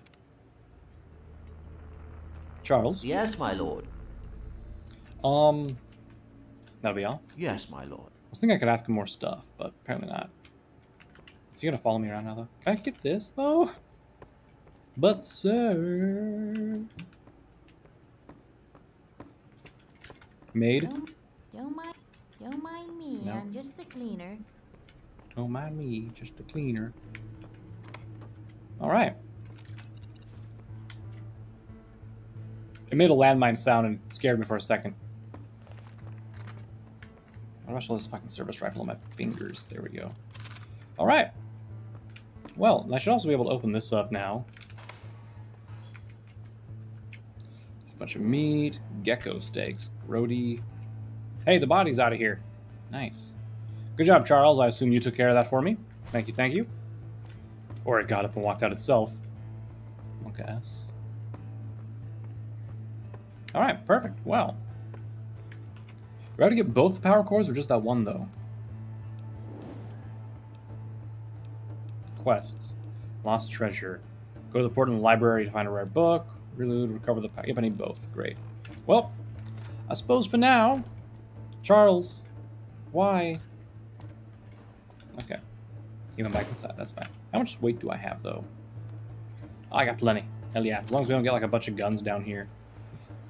Charles. Yes, my lord. Um, that'll be all. Yes, my lord. I was thinking I could ask him more stuff, but apparently not. Is he gonna follow me around now, though? Can I get this, though? But, sir... Maid? Don't, don't mind, don't mind me. No. I'm just the cleaner. Don't mind me, just a cleaner. Alright. It made a landmine sound and scared me for a second. I still have this fucking service rifle on my fingers? There we go. Alright. Well, I should also be able to open this up now. A bunch of meat, gecko steaks, grody. Hey, the body's out of here. Nice. Good job, Charles. I assume you took care of that for me. Thank you, thank you. Or it got up and walked out itself. I guess. Alright, perfect. Well. We have to get both the power cores or just that one, though? Quests. Lost treasure. Go to the port in the library to find a rare book. Reload, recover the pack. Yep, I need both. Great. Well, I suppose for now, Charles, why? Okay. Give them back inside. That's fine. How much weight do I have, though? Oh, I got plenty. Hell yeah. As long as we don't get like a bunch of guns down here.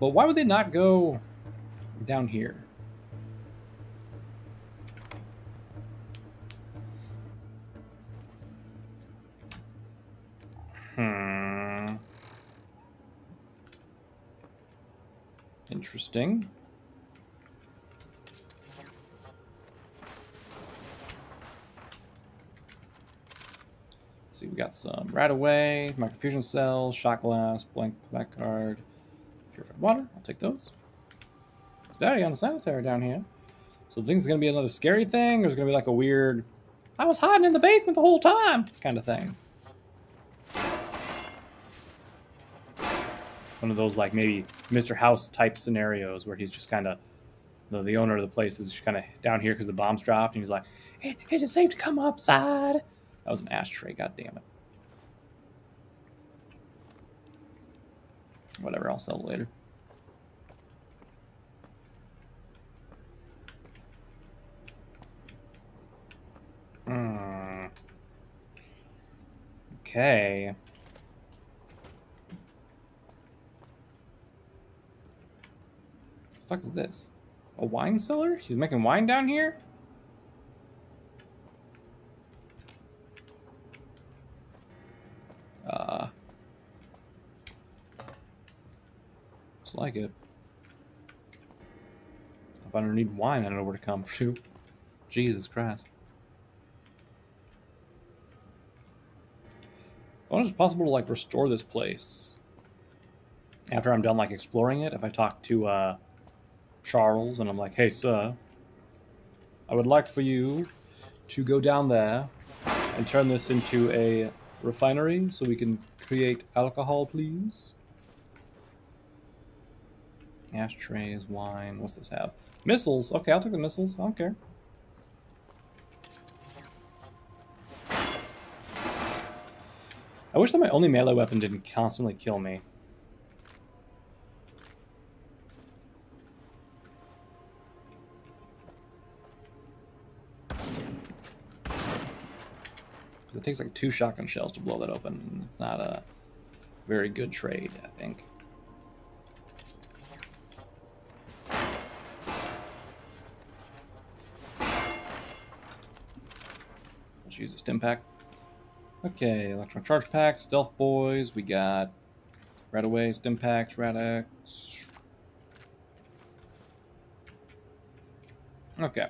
But why would they not go down here? Interesting. See, we got some right away, microfusion cells, shot glass, blank black card, purified water. I'll take those. It's very unsanitary down here. So the thing's gonna be another scary thing, it gonna be like a weird I was hiding in the basement the whole time kind of thing. One of those like maybe Mr. House type scenarios where he's just kind of the, the owner of the place is just kind of down here because the bombs dropped, and he's like, "I- "Is it safe to come upside?" That was an ashtray. God damn it. Whatever. I'll sell it later. Hmm. Okay. Fuck is this? A wine cellar? She's making wine down here? Uh. Looks like it. If I don't need wine, I don't know where to come to. Jesus Christ. I wonder if it's possible to like restore this place after I'm done like exploring it. If I talk to uh, Charles and I'm like, "Hey, sir, I would like for you to go down there and turn this into a refinery so we can create alcohol, please." Ashtrays, wine. What's this have? Missiles. Okay, I'll take the missiles. I don't care. I wish that my only melee weapon didn't constantly kill me. Takes like two shotgun shells to blow that open. It's not a very good trade, I think. Let's use a stim pack. Okay, electron charge pack, stealth boys. We got right away stim packs, Rad-X. Okay.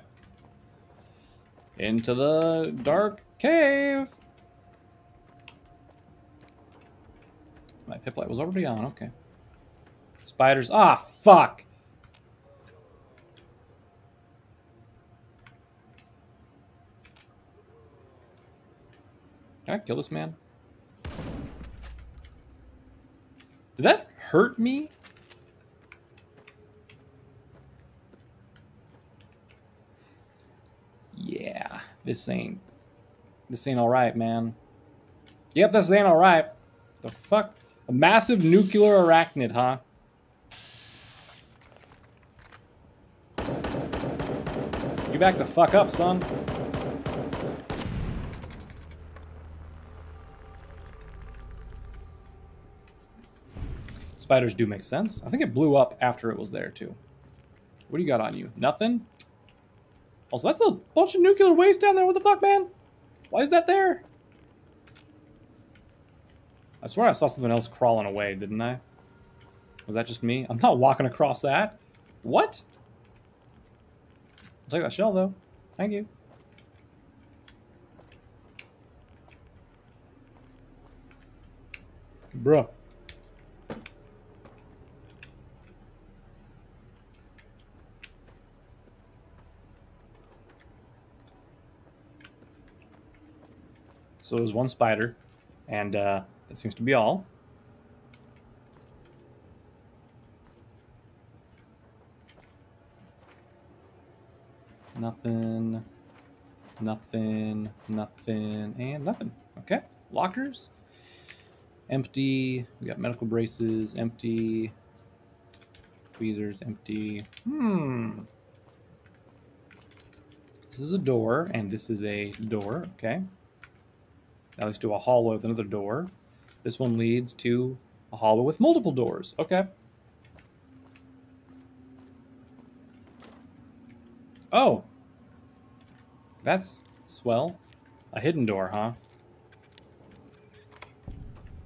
Into the dark cave. My pip light was already on. Okay. Spiders. Ah, fuck. Can I kill this man? Did that hurt me? Yeah, this ain't... This ain't alright, man. Yep, this ain't alright. The fuck? A massive nuclear arachnid, huh? You back the fuck up, son. Spiders do make sense. I think it blew up after it was there, too. What do you got on you? Nothing? Also, that's a bunch of nuclear waste down there. What the fuck, man? Why is that there? I swear I saw something else crawling away, didn't I? Was that just me? I'm not walking across that. What? I'll take that shell, though. Thank you. Bruh. So there's one spider, and uh, that seems to be all. Nothing, nothing, nothing, and nothing. Okay, lockers, empty. We got medical braces, empty. Tweezers, empty. Hmm. This is a door, and this is a door, okay. That leads to a hallway with another door. This one leads to a hallway with multiple doors. Okay. Oh. That's swell. A hidden door, huh?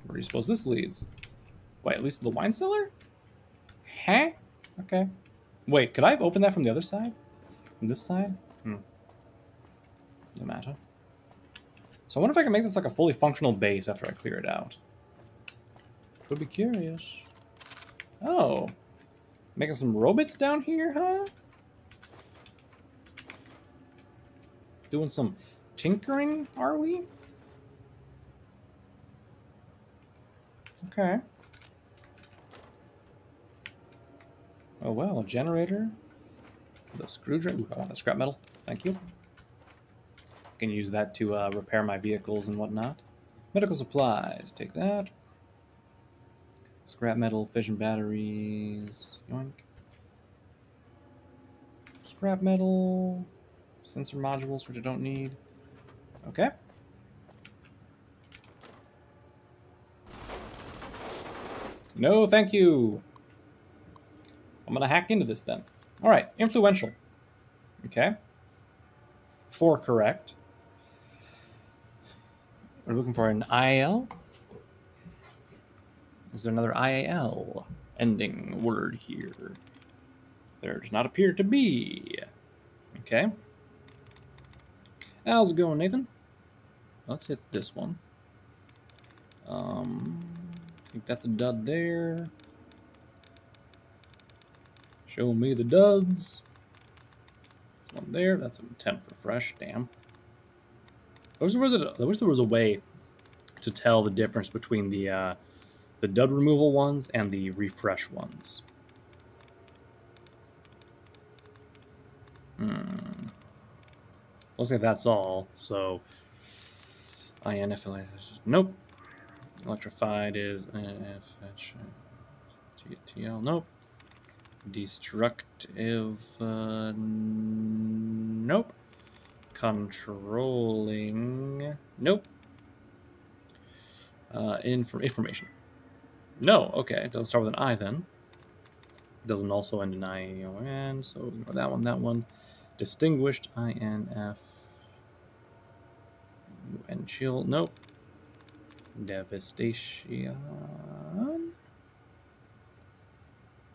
Where do you suppose this leads? Wait, at least the wine cellar? Huh? Okay. Wait, could I have opened that from the other side? From this side? Hmm. No matter. So I wonder if I can make this like a fully functional base after I clear it out. Could be curious. Oh. Making some robots down here, huh? Doing some tinkering, are we? Okay. Oh well, a generator. The screwdriver. I want the scrap metal. Thank you can use that to uh, repair my vehicles and whatnot. Medical supplies, take that. Scrap metal, fission batteries, yoink. Scrap metal, sensor modules, which I don't need. Okay. No, thank you. I'm gonna hack into this then. All right, influential. Okay. Four correct. We're looking for an IAL. Is there another IAL ending word here? There does not appear to be. Okay. How's it going, Nathan? Let's hit this one. Um, I think that's a dud there. Show me the duds. One there. That's a temp refresh. Damn. I wish there was a, I wish there was a way to tell the difference between the uh, the dud removal ones and the refresh ones. Hmm. Looks like that's all. So, INF nope. Electrified is INF TTL nope. Destructive uh, nope. Controlling nope. Uh, inf information. No, okay. It doesn't start with an I then. It doesn't also end in I-O-N, so ignore that one, that one. Distinguished, I-N-F. And chill, nope. Devastation.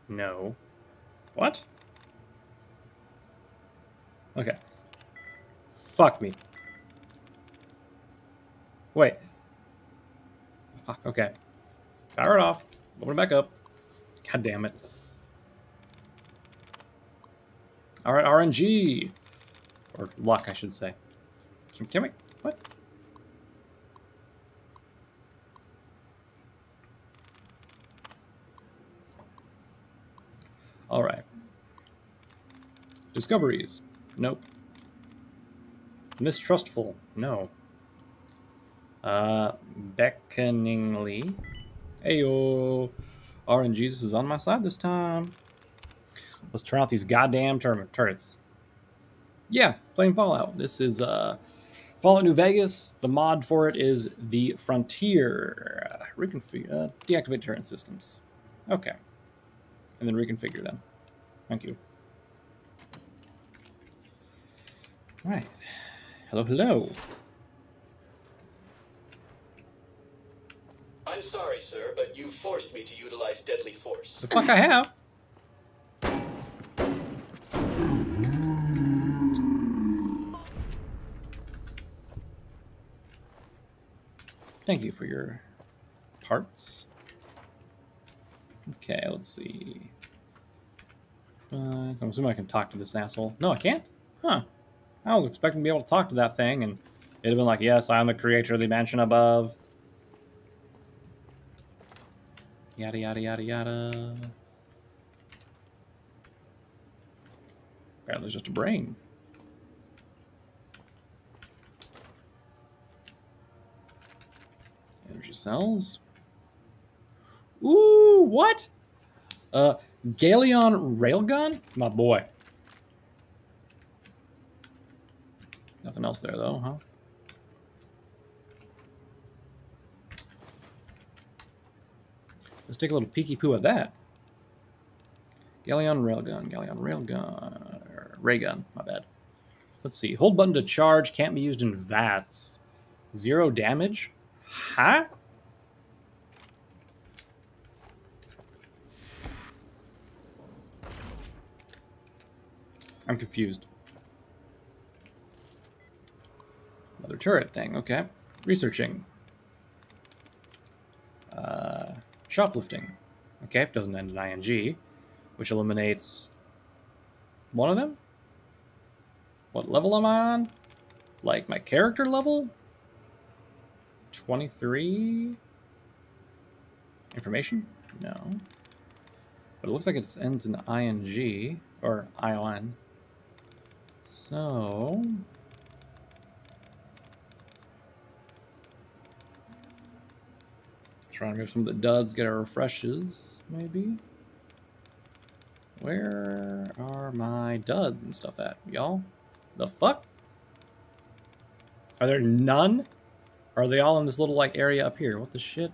No. What? Okay. Fuck me. Wait. Fuck, okay. Fire it off. Open it back up. God damn it. Alright, RNG. Or luck, I should say. Can, can we... What? Alright. Discoveries. Nope. Mistrustful. No. Uh, beckoningly. Ayo. RNG, is on my side this time. Let's turn off these goddamn tur turrets. Yeah, playing Fallout. This is uh, Fallout New Vegas. The mod for it is the Frontier. Reconfigure, uh, deactivate turret systems. Okay. And then reconfigure them. Thank you. All right. Hello, hello. I'm sorry, sir, but you forced me to utilize deadly force. The fuck I have. Thank you for your parts. Okay, let's see. Uh, I'm assuming I can talk to this asshole. No, I can't? Huh. I was expecting to be able to talk to that thing, and it'd have been like, yes, I'm the creator of the mansion above. Yada, yada, yada, yada. Apparently, just a brain. Energy cells. Ooh, what? Uh, Galeon Railgun? My boy. Nothing else there, though, huh? Let's take a little peeky poo at that. Galeon Railgun, Galeon Railgun, raygun, my bad. Let's see. Hold button to charge, can't be used in VATS. Zero damage? Huh? I'm confused. Another turret thing, okay. Researching. Uh, shoplifting. Okay, it doesn't end in ing, which eliminates one of them. What level am I on? Like my character level? 23? Information? No. But it looks like it ends in ing, or ion. So... Trying to move some of the duds, get our refreshes, maybe. Where are my duds and stuff at, y'all? The fuck? Are there none? Or are they all in this little, like, area up here? What the shit?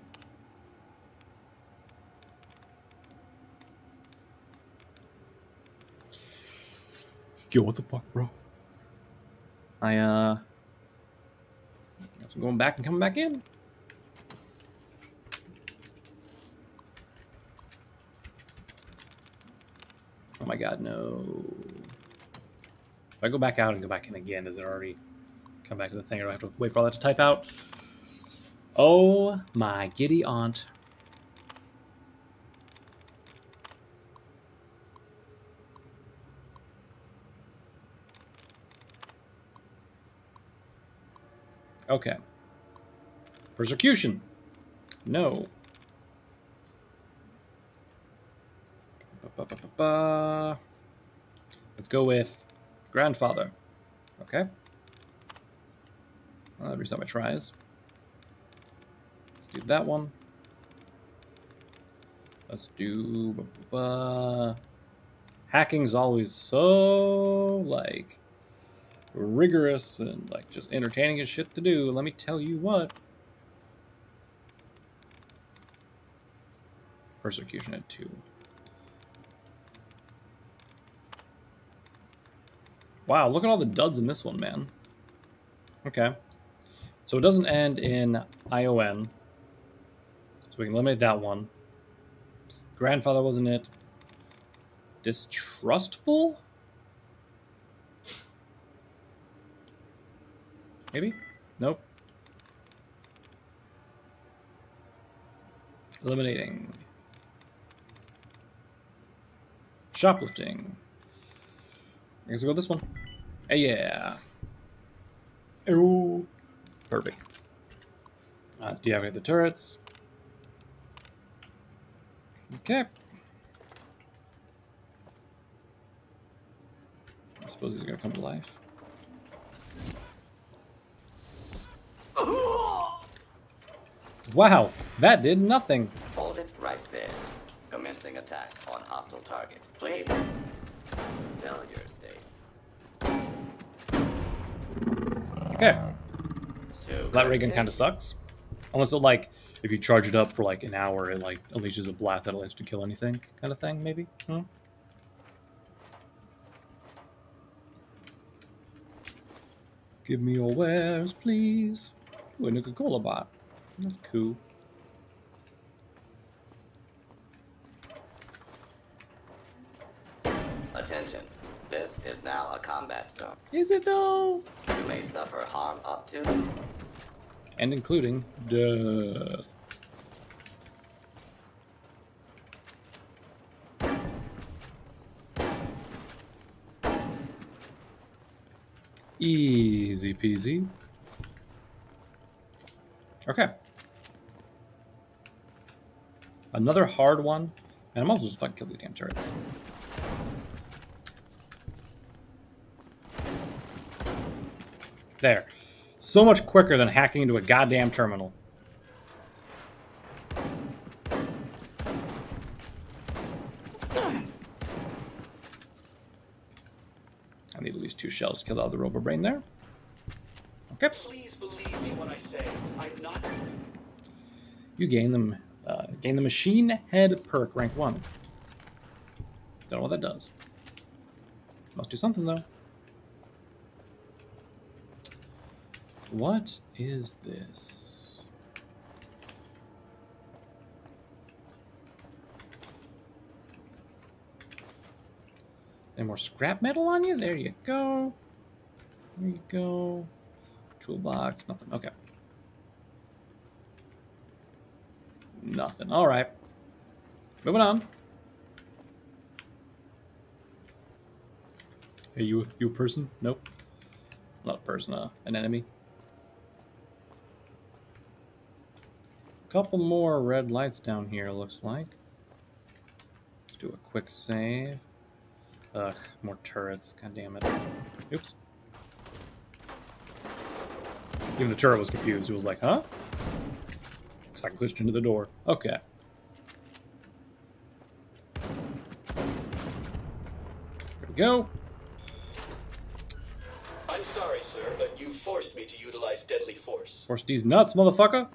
Yo, what the fuck, bro? I, uh... I'm going back and coming back in. My god, no. If I go back out and go back in again, does it already come back to the thing, or do I have to wait for all that to type out? Oh my giddy aunt. Okay. Persecution. No. Ba, ba, ba, go with grandfather. Okay. Well, every time I tries. Let's do that one. Let's do. Hacking's always so like rigorous and like just entertaining as shit to do. Let me tell you what. Persecution at two. Wow, look at all the duds in this one, man. Okay. So it doesn't end in ION. So we can eliminate that one. Grandfather wasn't it. Distrustful? Maybe? Nope. Eliminating. Shoplifting. I guess we'll go this one. Hey, yeah. Ooh. Perfect. Uh, let's deactivate the turrets. Okay. I suppose he's gonna come to life. Wow, that did nothing. Hold it right there. Commencing attack on hostile target. Please. Failure Okay. that ray gun kind of sucks. Unless it like, if you charge it up for like an hour, it like unleashes a blast that'll to kill anything, kind of thing, maybe. Hmm? Give me your wares, please. Ooh, a Nuka-Cola bot. That's cool. Combat zone. Is it though? You may suffer harm up to and including death. Easy peasy. Okay. Another hard one. And I'm also just fucking kill these damn turrets. There. So much quicker than hacking into a goddamn terminal. I need at least two shells to kill the Robo Brain there. Okay. Please believe me when I say I'm not. You gain them. Uh, gain the Machine Head perk, rank one. Don't know what that does. Must do something though. What is this? Any more scrap metal on you? There you go. There you go. Toolbox, nothing. Okay. Nothing. All right. Moving on. Hey, you you a person? Nope. Not a person, uh, an enemy. Couple more red lights down here, looks like. Let's do a quick save. Ugh, more turrets. God damn it. Oops. Even the turret was confused. It was like, huh? Looks like I glitched into the door. Okay. Here we go. I'm sorry, sir, but you forced me to utilize deadly force. Force these nuts, motherfucker.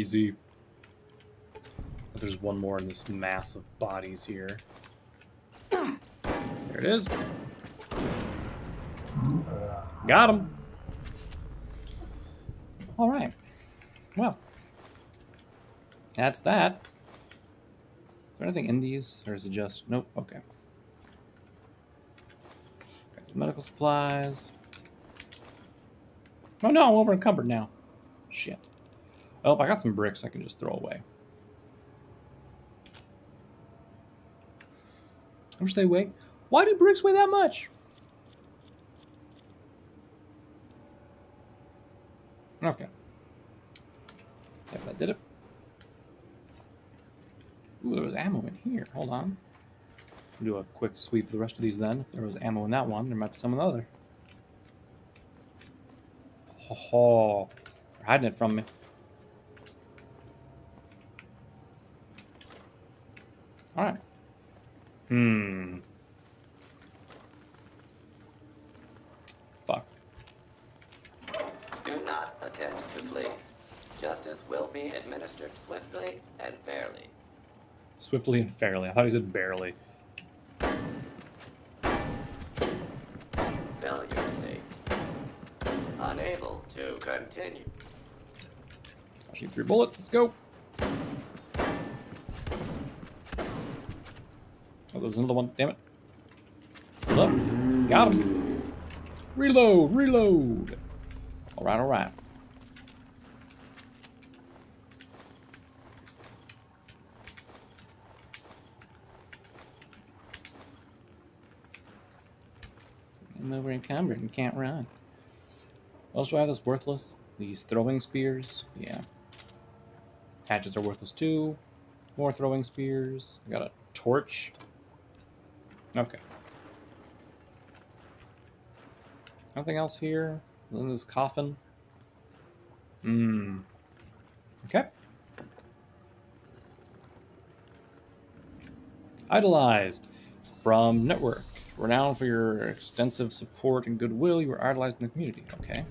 Easy. There's one more in this mass of bodies here. There it is. Got him. All right. Well, that's that. Is there anything in these, or is it just nope? Okay. Medical supplies. Oh no, I'm over encumbered now. Shit. Oh, I got some bricks I can just throw away. How much they weigh? Why do bricks weigh that much? Okay. Yep, that did it. Ooh, there was ammo in here. Hold on. Do a quick sweep of the rest of these then. If there was ammo in that one, there might be some in the other. Ho. They're hiding it from me. Alright. Hmm. Fuck. Do not attempt to flee. Justice will be administered swiftly and fairly. Swiftly and fairly. I thought he said barely. Failure state. Unable to continue. I'll shoot three bullets. Let's go. Oh, there's another one. Damn it. Hold up. Got him. Reload. Reload. All right. All right. I'm over encumbered and can't run. What else do I have that's worthless? These throwing spears? Yeah. Hatchets are worthless too. More throwing spears. I got a torch. Okay. Nothing else here? In this coffin? Hmm. Okay. Idolized. From Network. Renowned for your extensive support and goodwill, you are idolized in the community. Okay.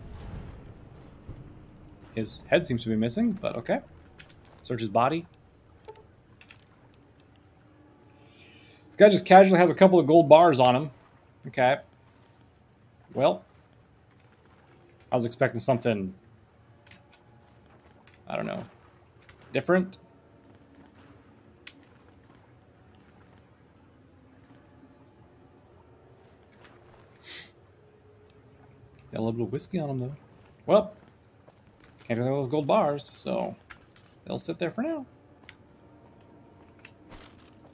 His head seems to be missing, but okay. Search his body. Guy just casually has a couple of gold bars on him. Okay. Well. I was expecting something... I don't know. Different? Got a little bit of whiskey on them, though. Well, can't do those gold bars, so they'll sit there for now.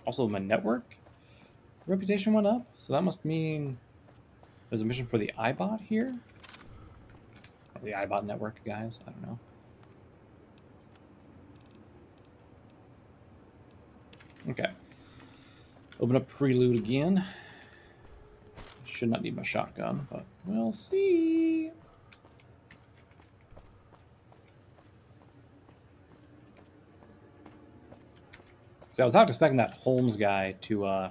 Also, my network reputation went up, so that must mean there's a mission for the iBot here? Or the iBot network, guys? I don't know. Okay. Open up Prelude again. Should not need my shotgun, but we'll see. See, I was not expecting that Holmes guy to uh,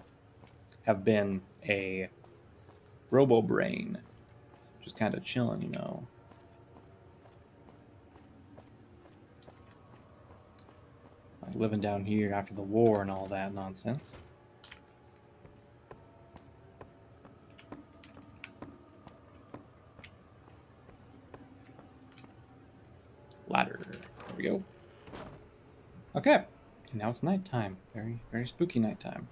have been a Robo Brain. Just kind of chilling, you know. Like living down here after the war and all that nonsense. Ladder. There we go. Okay. And now it's nighttime. Very, very spooky nighttime.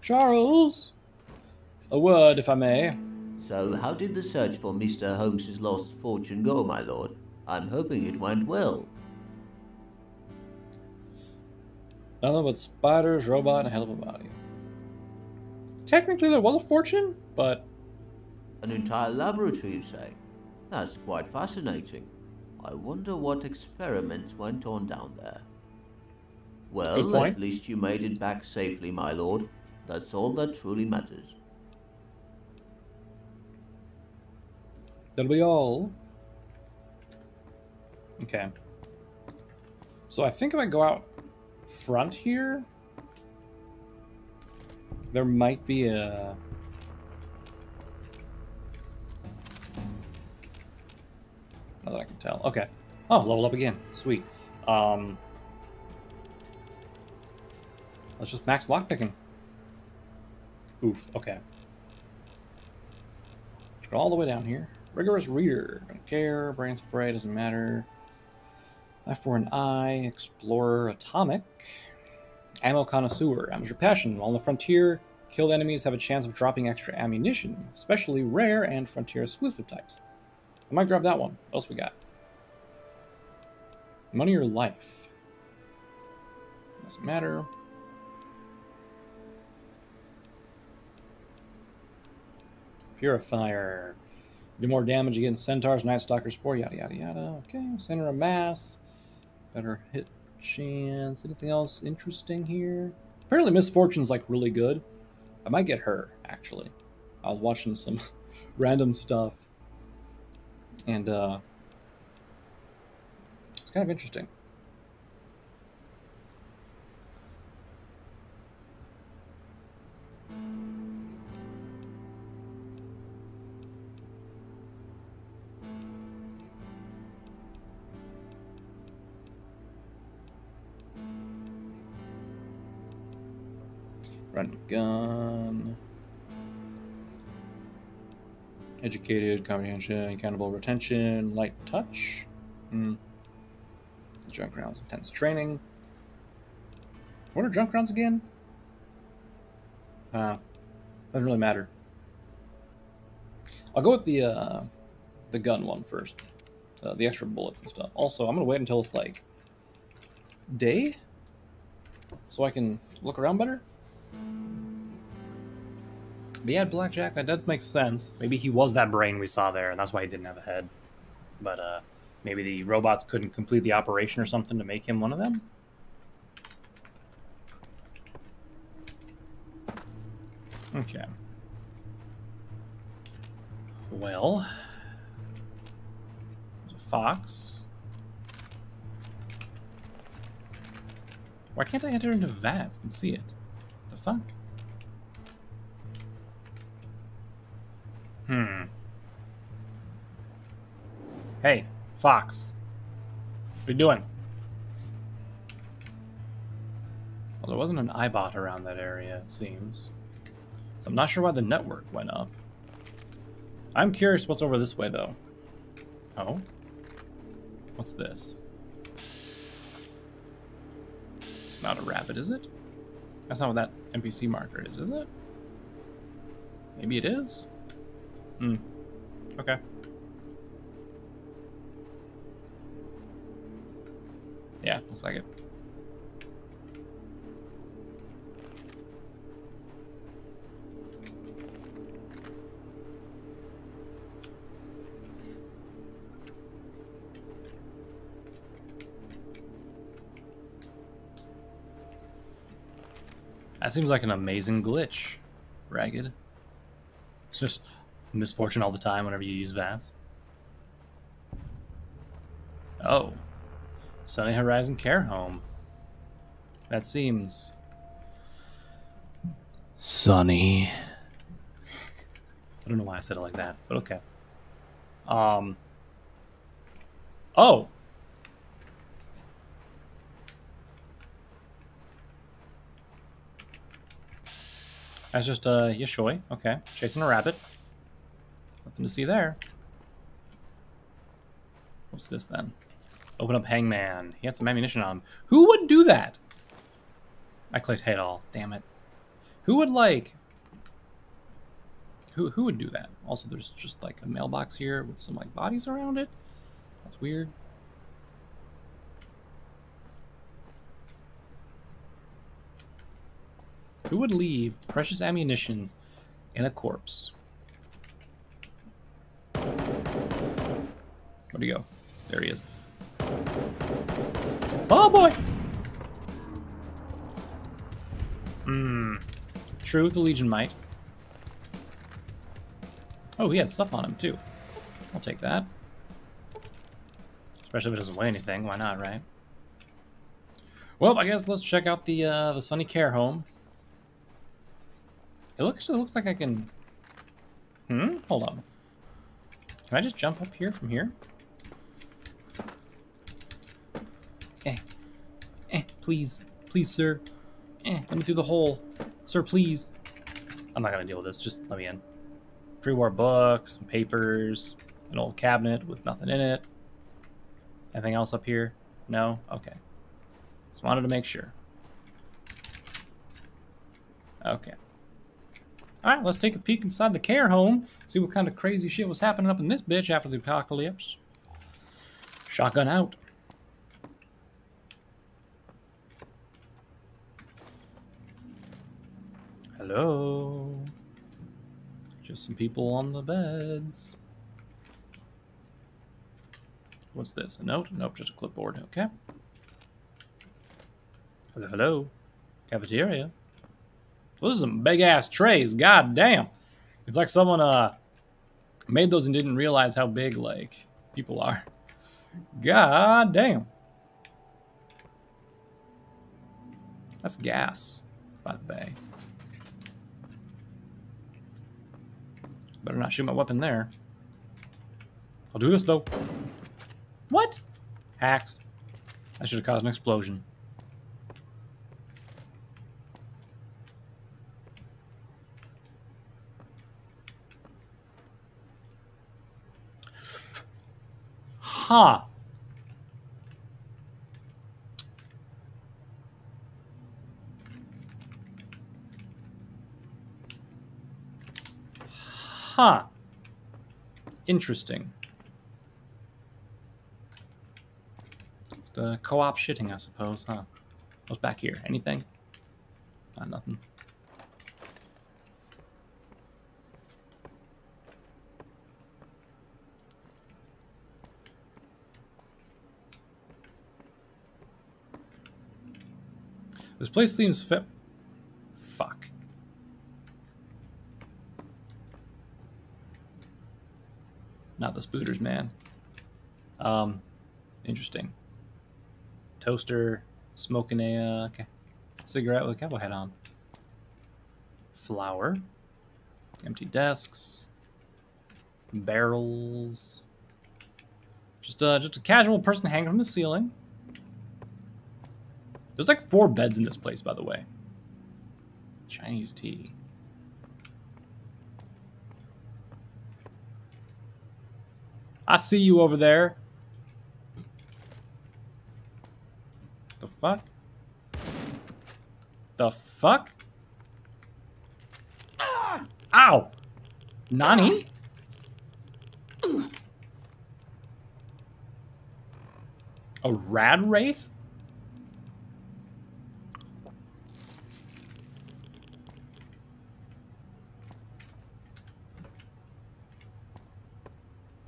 Charles! A word, if I may. So, how did the search for Mr. Holmes's lost fortune go, my lord? I'm hoping it went well. Nothing but spiders, robot, and a hell of a body. Technically, there was a fortune, but... An entire laboratory, you say? That's quite fascinating. I wonder what experiments went on down there. Well, at least you made it back safely, my lord. That's all that truly matters. That'll be all. Okay. So I think if I go out front here, there might be a... Not that I can tell. Okay. Oh, level up again. Sweet. Um, let's just max lockpicking. Oof. Okay. Go all the way down here. Rigorous reader. Don't care. Brain spray doesn't matter. Life for an eye. Explorer. Atomic. Ammo connoisseur. Amateur passion. While on the frontier, killed enemies have a chance of dropping extra ammunition, especially rare and frontier exclusive types. I might grab that one. What else we got? Money or life? Doesn't matter. Purifier. Do more damage against centaurs, night stalkers, spore, yada yada yada. Okay, center of mass. Better hit chance. Anything else interesting here? Apparently Misfortune's like really good. I might get her, actually. I was watching some random stuff. And uh it's kind of interesting. Gun. Educated, comprehension, accountable retention, light touch. Hmm. Junk rounds, intense training. What are junk rounds again? Uh, doesn't really matter. I'll go with the uh, the gun one first. Uh, the extra bullets and stuff. Also, I'm gonna wait until it's like day, so I can look around better. But yeah, Blackjack, that does make sense. Maybe he was that brain we saw there, and that's why he didn't have a head. But uh, maybe the robots couldn't complete the operation or something to make him one of them? Okay. Well, there's a fox. Why can't I enter into VATS and see it? The fuck? Hmm. Hey, Fox. What are you doing? Well, there wasn't an eyebot around that area, it seems. So I'm not sure why the network went up. I'm curious what's over this way, though. Oh? What's this? It's not a rabbit, is it? That's not what that NPC marker is, is it? Maybe it is? Hmm. Okay. Yeah, looks like it. That seems like an amazing glitch, Ragged. It's just misfortune all the time whenever you use VATS. Oh. Sunny Horizon Care Home. That seems... Sunny. I don't know why I said it like that, but okay. Um... Oh! That's just uh, Yashoi. Okay, chasing a rabbit. Nothing to see there. What's this then? Open up Hangman. He had some ammunition on him. Who would do that? I clicked hate all. Damn it. Who would like... Who, who would do that? Also, there's just like a mailbox here with some like bodies around it. That's weird. Who would leave precious ammunition in a corpse? Where'd he go? There he is. Oh boy! Hmm. True, the Legion might. Oh, he had stuff on him too. I'll take that. Especially if it doesn't weigh anything. Why not, right? Well, I guess let's check out the uh, the Sunny Care Home. It looks, it looks like I can... Hmm? Hold on. Can I just jump up here from here? Eh. Eh, please. Please, sir. Eh, let me through the hole. Sir, please. I'm not gonna deal with this. Just let me in. Pre-war books, some papers. An old cabinet with nothing in it. Anything else up here? No? Okay. Just wanted to make sure. Okay. Alright, let's take a peek inside the care home. See what kind of crazy shit was happening up in this bitch after the apocalypse. Shotgun out. Hello. Just some people on the beds. What's this? A note? Nope, just a clipboard. Okay. Hello, hello. Cafeteria. Those are some big ass trays. God damn. It's like someone uh made those and didn't realize how big like people are. God damn. That's gas, by the way. Better not shoot my weapon there. I'll do this though. What? Hacks. I should have caused an explosion. Huh. Huh. Interesting. The co-op shitting, I suppose, huh? What's back here? Anything? Not nothing. This place seems fit. Fuck. Not the spooters, man. Um, interesting. Toaster, smoking a uh, okay. cigarette with a cowboy hat on. Flour. Empty desks. Barrels. Just uh, just a casual person hanging from the ceiling. There's like four beds in this place, by the way. Chinese tea. I see you over there. The fuck? The fuck? Ow! Nani? A rad wraith?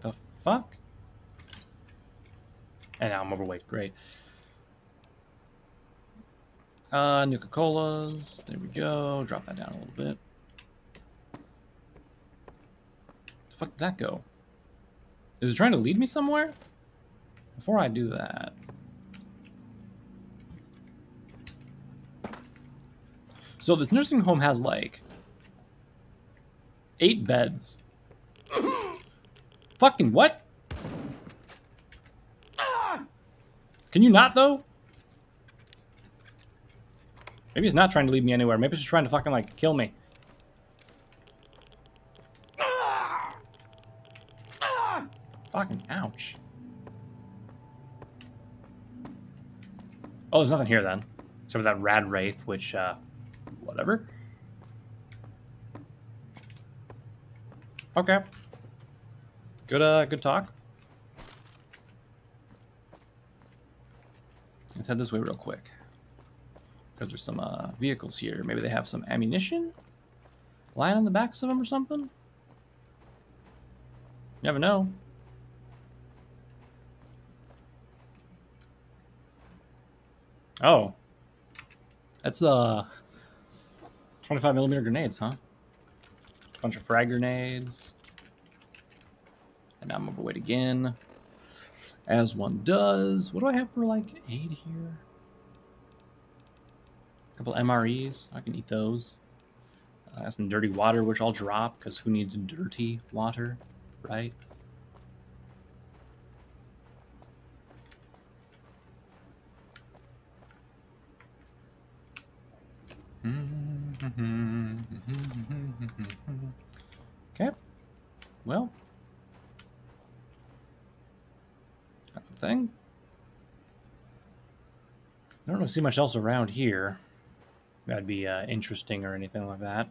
The fuck? And now I'm overweight. Great. Uh, Nuka Colas. There we go. Drop that down a little bit. The fuck did that go? Is it trying to lead me somewhere? Before I do that. So this nursing home has like eight beds. Fucking what? Can you not though? Maybe it's not trying to lead me anywhere. Maybe it's just trying to fucking like kill me. Fucking ouch. Oh, there's nothing here then. Except for that rad wraith, which, uh, whatever. Okay. Good, uh, good talk. Head this way real quick. Because there's some, uh, vehicles here. Maybe they have some ammunition? Lying on the backs of them or something? You never know. Oh. That's, uh... 25 millimeter grenades, huh? Bunch of frag grenades. And now I'm overweight again. As one does. What do I have for, like, aid here? A couple MREs. I can eat those. Uh, have some dirty water, which I'll drop, because who needs dirty water, right? Okay. Well, anything. I don't really see much else around here. That'd be uh, interesting or anything like that.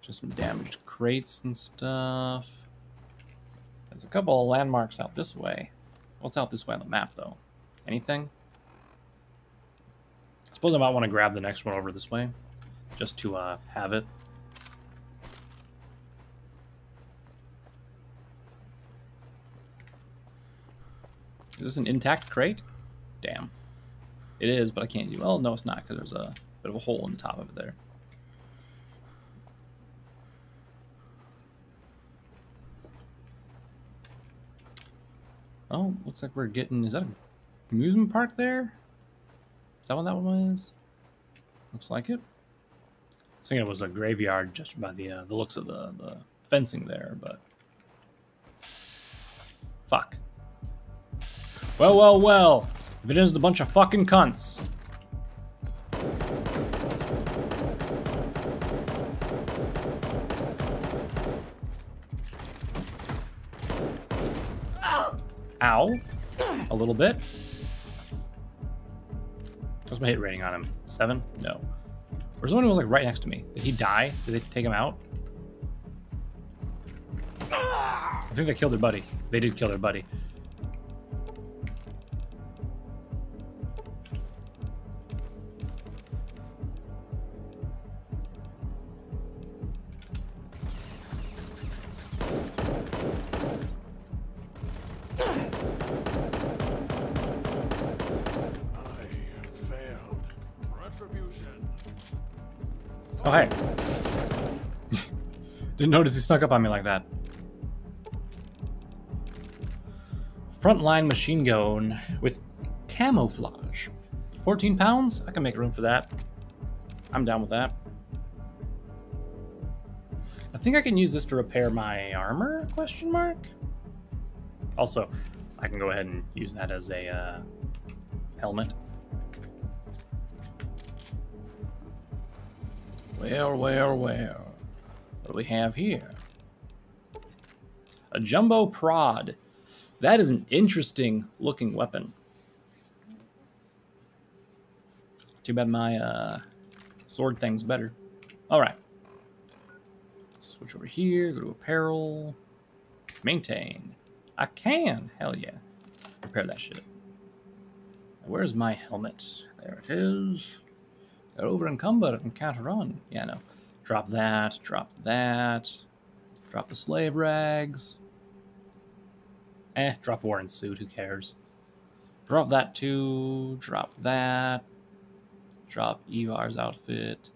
Just some damaged crates and stuff. There's a couple of landmarks out this way. What's out this way on the map, though? Anything? I suppose I might want to grab the next one over this way, just to uh, have it. Is this an intact crate? Damn. It is, but I can't use... Well, no, it's not, because there's a bit of a hole in the top of it there. Oh, looks like we're getting... Is that an amusement park there? Is that what that one is? Looks like it. I thinking it was a graveyard just by the uh, the looks of the, the fencing there, but... Fuck. Well, well, well. If it isn't a bunch of fucking cunts. Ow. A little bit. What's my hit rating on him? Seven? No. Where's the one who was like right next to me? Did he die? Did they take him out? I think they killed their buddy. They did kill their buddy. Didn't notice he snuck up on me like that. Frontline machine gun with camouflage. 14 pounds? I can make room for that. I'm down with that. I think I can use this to repair my armor, question mark? Also, I can go ahead and use that as a uh, helmet. Well, well, well. What do we have here? A jumbo prod. That is an interesting looking weapon. Too bad my uh, sword thing's better. All right. Switch over here, go to apparel. Maintain. I can, hell yeah. Repair that shit. Where's my helmet? There it is. Got over encumbered and can't run. Yeah, no. Drop that, drop that. Drop the slave rags. Eh, drop Warren's suit, who cares? Drop that too, drop that. Drop Ivar's outfit.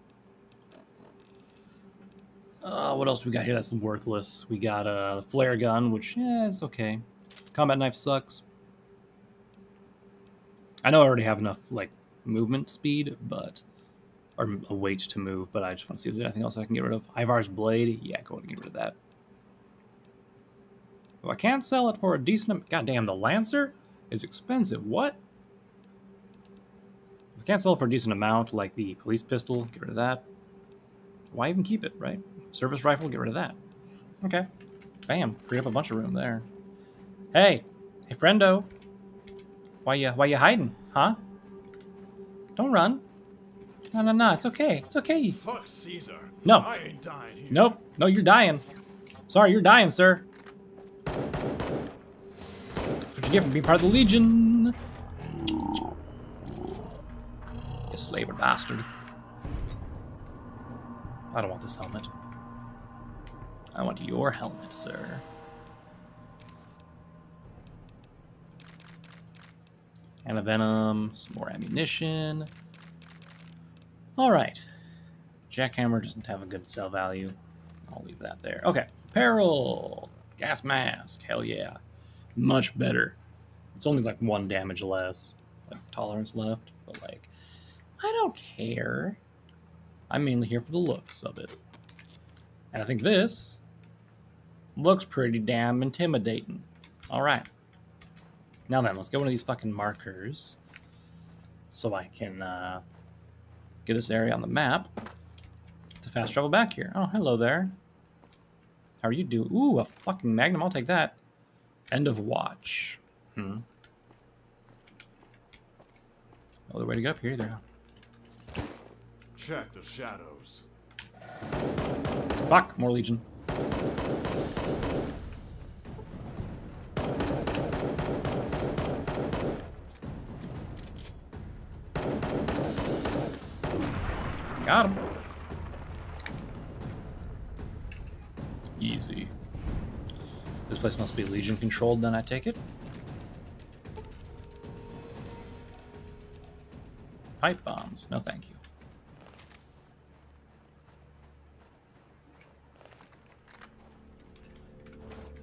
Uh, what else do we got here that's worthless? We got a flare gun, which, yeah, it's okay. Combat knife sucks. I know I already have enough, like, movement speed, but... Or a weight to move, but I just want to see if there's anything else I can get rid of. Ivar's blade, yeah, go ahead and get rid of that. Well, I can't sell it for a decent... Amount goddamn, the Lancer is expensive. What? I can't sell it for a decent amount, like the police pistol, get rid of that. Why even keep it, right? Service rifle, get rid of that. Okay. Bam, freed up a bunch of room there. Hey, hey, friendo. Why you, why you hiding, huh? Don't run. No, no, no, it's okay. It's okay. Fuck Caesar. No. I ain't dying here. Nope. No, you're dying. Sorry, you're dying, sir. That's what you get for being part of the Legion. You slaver bastard. I don't want this helmet. I want your helmet, sir. And a venom, some more ammunition. Alright. Jackhammer doesn't have a good sell value. I'll leave that there. Okay. Peril! Gas mask. Hell yeah. Much better. It's only like one damage less. Like tolerance left. But like, I don't care. I'm mainly here for the looks of it. And I think this looks pretty damn intimidating. Alright. Now then, let's get one of these fucking markers. So I can uh, get this area on the map to fast travel back here. Oh, hello there. How are you doing? Ooh, a fucking magnum. I'll take that. End of watch. Hmm. No other way to get up here either. Check the shadows. Fuck, more Legion. Got him. Easy. This place must be Legion controlled, then I take it. Pipe bombs. No, thank you.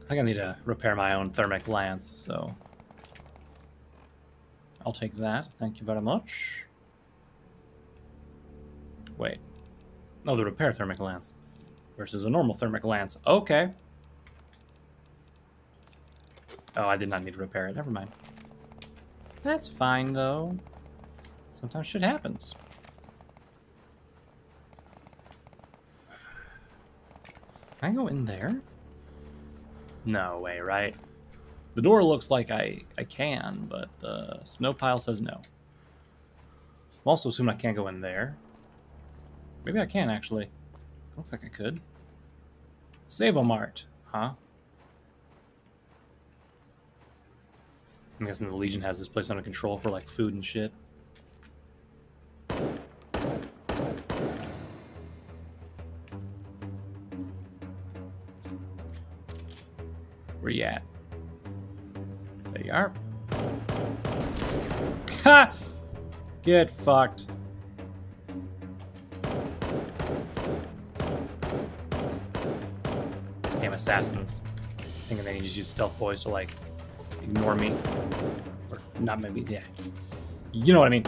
I think I need to repair my own thermic lance, so I'll take that. Thank you very much. Wait. No, the repair thermic lance versus a normal thermic lance. Okay. Oh, I did not need to repair it. Never mind. That's fine, though. Sometimes shit happens. Can I go in there? No way, right? The door looks like I, I can, but the snow pile says no. I'm also assuming I can't go in there. Maybe I can, actually. Looks like I could. Save-O-Mart, huh? I'm guessing the Legion has this place under control for, like, food and shit. Where you at? There you are. Ha! Get fucked. Assassins. Thinking they need to use stealth boys to, like, ignore me. Or not maybe, yeah. You know what I mean.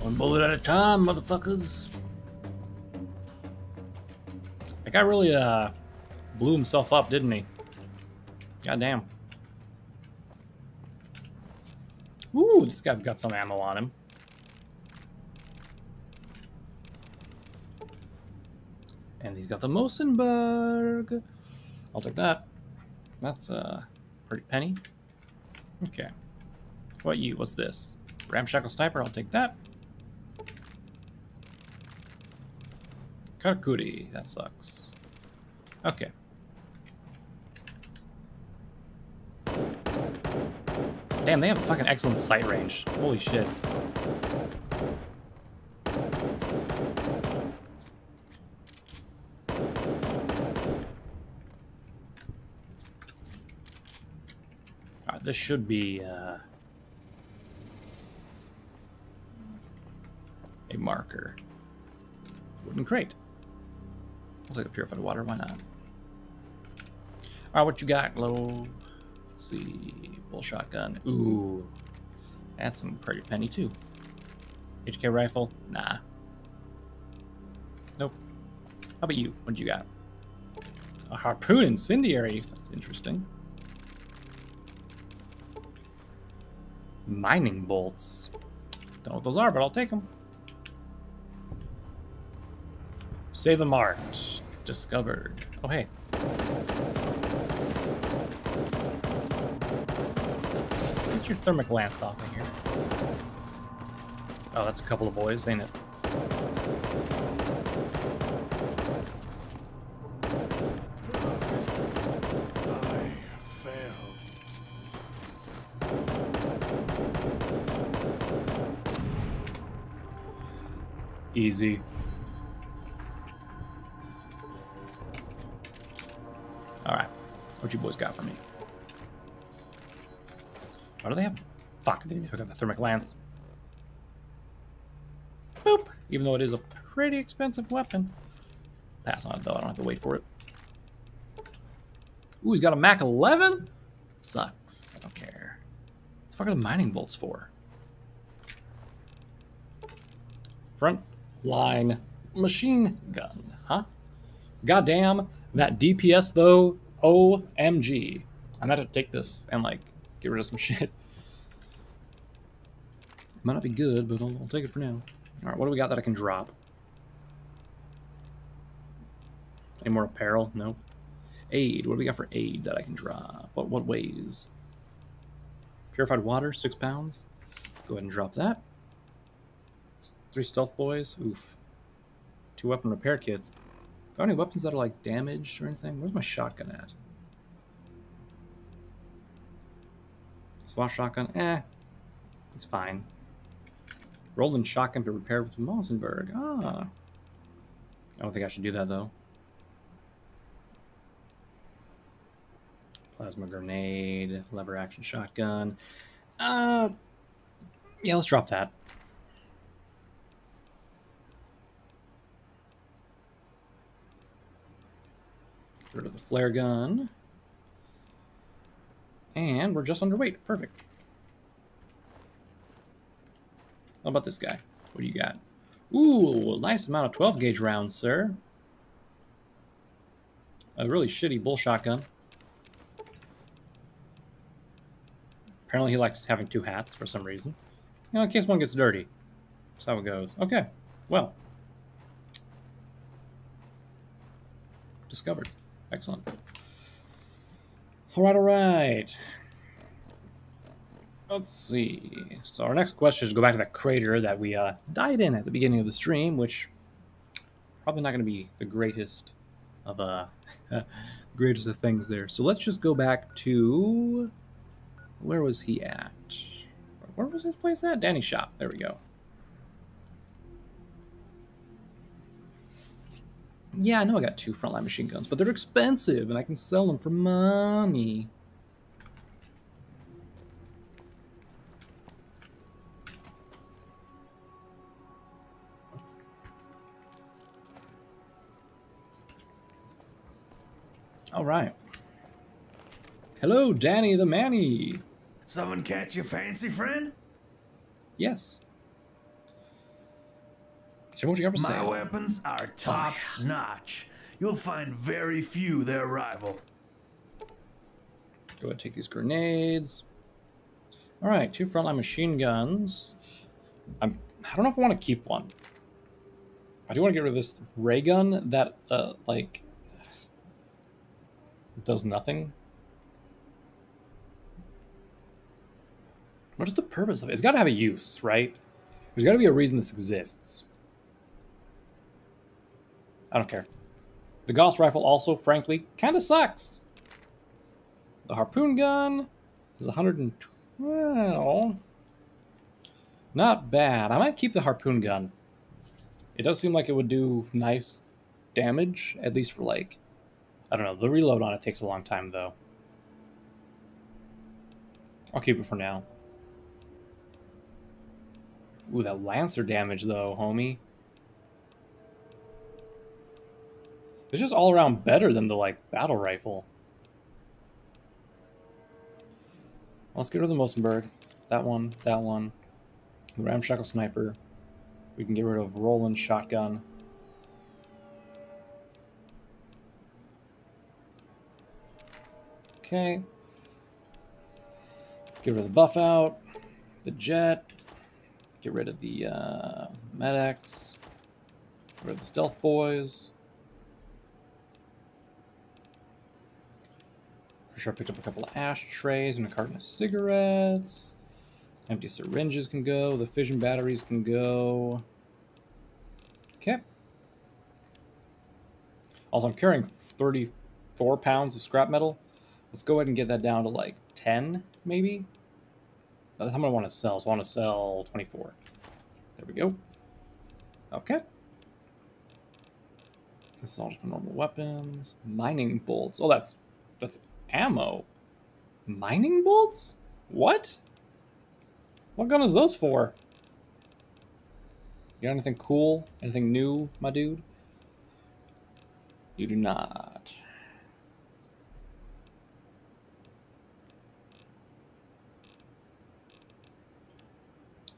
One bullet at a time, motherfuckers. That guy really uh, blew himself up, didn't he? Goddamn. Ooh, this guy's got some ammo on him. And he's got the Mosenberg. I'll take that. That's a uh, pretty penny. Okay. What you? What's this? Ramshackle Sniper, I'll take that. Karakuri, that sucks. Okay. Damn, they have fucking excellent sight range. Holy shit. This should be uh, a marker. Wooden crate. We'll take a purified water, why not? Alright, what you got, Glow? Let's see. Bull shotgun. Ooh. That's some pretty penny, too. HK rifle? Nah. Nope. How about you? What you got? A harpoon incendiary. That's interesting. Mining bolts. Don't know what those are, but I'll take them. Save-O-Mart. Discovered. Oh, hey. Get your thermic lance off of here. Oh, that's a couple of boys, ain't it? Easy. Alright. What you boys got for me? Why do they have... Fuck, they need to hook up the thermic lance. Boop! Even though it is a pretty expensive weapon. Pass on it, though. I don't have to wait for it. Ooh, he's got a Mac 11? Sucks. I don't care. What the fuck are the mining bolts for? Front line machine gun, huh? Goddamn, that DPS though, OMG. I'm gonna take this and like get rid of some shit. Might not be good, but I'll, I'll take it for now. Alright, what do we got that I can drop? Any more apparel? Nope. Aid. What do we got for aid that I can drop? What what ways? Purified water, six pounds. Let's go ahead and drop that. Three stealth boys. Oof. Two weapon repair kits. Are there any weapons that are like damaged or anything? Where's my shotgun at? SWAT shotgun. Eh. It's fine. Roland shotgun to repair with Mosenberg. Ah. I don't think I should do that though. Plasma grenade, lever action shotgun. Uh, yeah, let's drop that. Rid of the flare gun. And we're just underweight. Perfect. How about this guy? What do you got? Ooh, nice amount of 12 gauge rounds, sir. A really shitty bull shotgun. Apparently he likes having two hats for some reason. You know, in case one gets dirty. That's how it goes. Okay, well. Discovered. Excellent. Alright, alright. Let's see. So our next question is go back to that crater that we uh, died in at the beginning of the stream, which probably not going to be the greatest of uh, greatest of things there. So let's just go back to where was he at? Where was his place at? Danny's shop. There we go. Yeah, I know I got two frontline machine guns, but they're expensive, and I can sell them for money. All right. Hello, Danny the Manny. Someone catch your fancy, friend? Yes. Show what you got for My weapons are top notch. You'll find very few their rival. Go ahead and take these grenades. All right, two frontline machine guns. I'm, I don't know if I want to keep one. I do want to get rid of this ray gun that, uh, like, does nothing. What is the purpose of it? It's got to have a use, right? There's got to be a reason this exists. I don't care. The Gauss rifle also, frankly, kind of sucks. The harpoon gun is 112. Not bad. I might keep the harpoon gun. It does seem like it would do nice damage, at least for like, I don't know. The reload on it takes a long time though. I'll keep it for now. Ooh, that Lancer damage though, homie. It's just all around better than the like battle rifle. Let's get rid of the Mosenberg. That one, that one. Ramshackle Sniper. We can get rid of Roland Shotgun. Okay. Get rid of the Buffout. The jet. Get rid of the uh, Med-X. Get rid of the stealth boys. Sure, I picked up a couple of ashtrays and a carton of cigarettes. Empty syringes can go. The fission batteries can go. Okay. Also, I'm carrying 34 pounds of scrap metal. Let's go ahead and get that down to like 10, maybe. That's how I want to sell. So I want to sell 24. There we go. Okay. This is all just normal weapons. Mining bolts. Oh, that's that's ammo. Mining bolts? What? What gun is those for? You got anything cool? Anything new, my dude? You do not.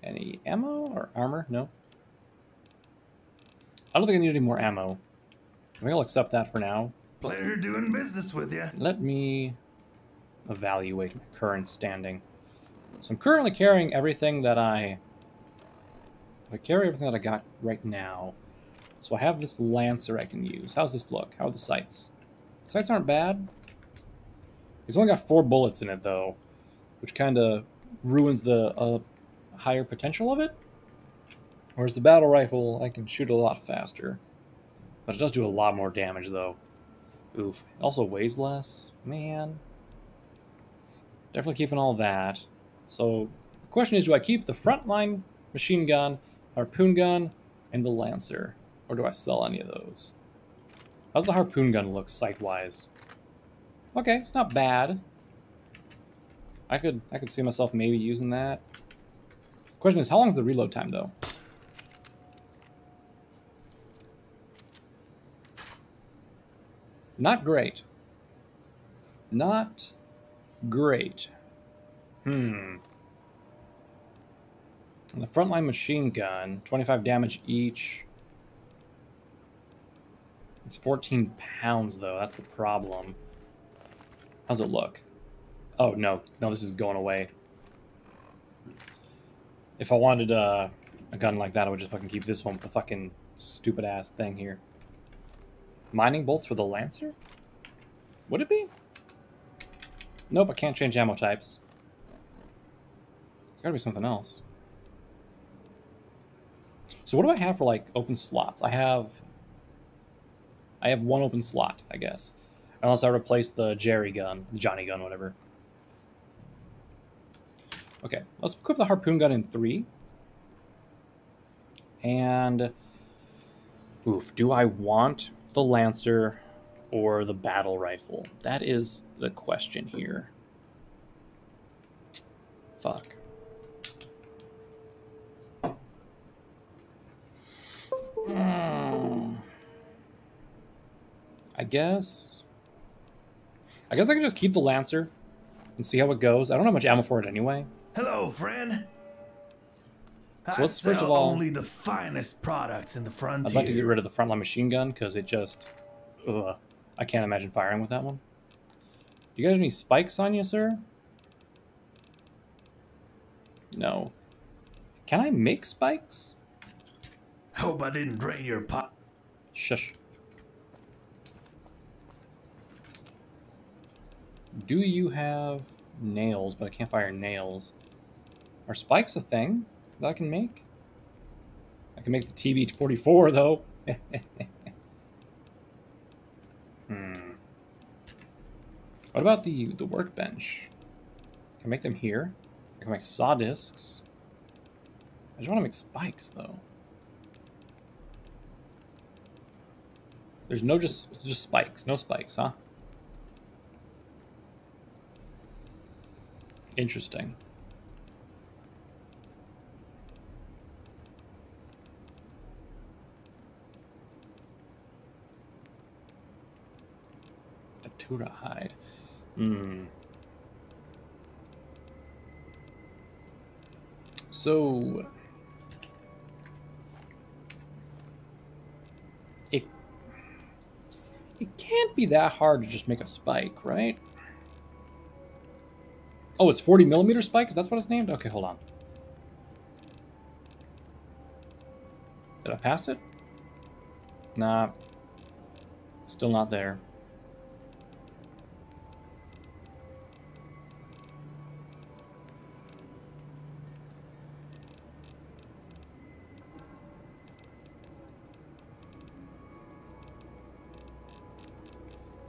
Any ammo or armor? No. I don't think I need any more ammo. I think I'll accept that for now. Pleasure doing business with you. Let me evaluate my current standing. So I'm currently carrying everything that I... I carry everything that I got right now. So I have this Lancer I can use. How's this look? How are the sights? Sights aren't bad. It's only got four bullets in it, though, which kind of ruins the uh, higher potential of it. Whereas the battle rifle, I can shoot a lot faster. But it does do a lot more damage, though. Oof. It also weighs less. Man. Definitely keeping all that. So, the question is, do I keep the frontline machine gun, harpoon gun, and the Lancer? Or do I sell any of those? How's the harpoon gun look sight-wise? Okay, it's not bad. I could I could see myself maybe using that. Question is, how long is the reload time though? Not great. Not great. Hmm. The frontline machine gun, 25 damage each. It's 14 pounds though, that's the problem. How's it look? Oh, no. No, this is going away. If I wanted uh, a gun like that, I would just fucking keep this one with the fucking stupid-ass thing here. Mining bolts for the Lancer? Would it be? Nope, I can't change ammo types. It's gotta be something else. So what do I have for, like, open slots? I have... I have one open slot, I guess. Unless I replace the Jerry gun, the Johnny gun, whatever. Okay, let's equip the harpoon gun in three. And, oof, do I want the Lancer or the battle rifle? That is the question here. Fuck. Hmm. I guess... I guess I can just keep the Lancer and see how it goes. I don't have much ammo for it anyway. Hello, friend. So let's first of all only the finest products in the frontier. I'd like to get rid of the frontline machine gun because it just, ugh, I can't imagine firing with that one. Do you guys have any spikes on you, sir? No. Can I make spikes? Hope I didn't drain your pot. Shush. Do you have nails? But I can't fire nails. Are spikes a thing that I can make? I can make the TB-44 though. hmm. What about the the workbench? I can I make them here? I can make saw discs. I just want to make spikes though. There's no just just spikes, no spikes, huh? Interesting. Datura hide. Hmm. So it it can't be that hard to just make a spike, right? Oh, it's 40 millimeter spike? Is that what it's named? Okay, hold on. Did I pass it? Nah. Still not there.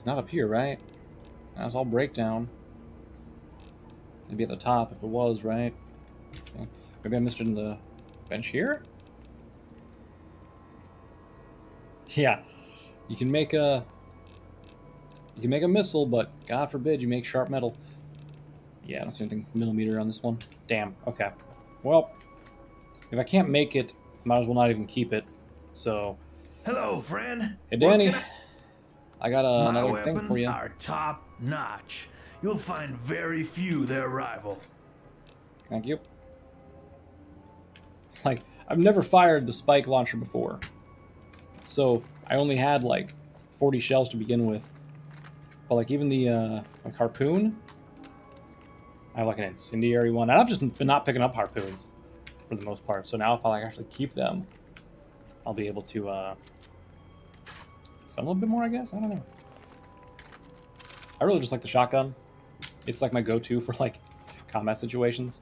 Not up here, right? That's all breakdown. Maybe at the top if it was, right? Okay. Maybe I missed it in the bench here? Yeah. You can make a... You can make a missile, but God forbid you make sharp metal. Yeah, I don't see anything millimeter on this one. Damn. Okay. Well, if I can't make it, might as well not even keep it. So... Hello, friend. Hey, Danny. I... Got uh, another thing for you. are top notch you'll find very few their rival. Thank you. Like, I've never fired the spike launcher before. So, I only had, like, 40 shells to begin with. But, like, even the, uh, like, harpoon, I have, like, an incendiary one. And I've just been not picking up harpoons for the most part. So now if I, like, actually keep them, I'll be able to, uh, a little bit more, I guess? I don't know. I really just like the shotgun. It's like my go-to for like combat situations.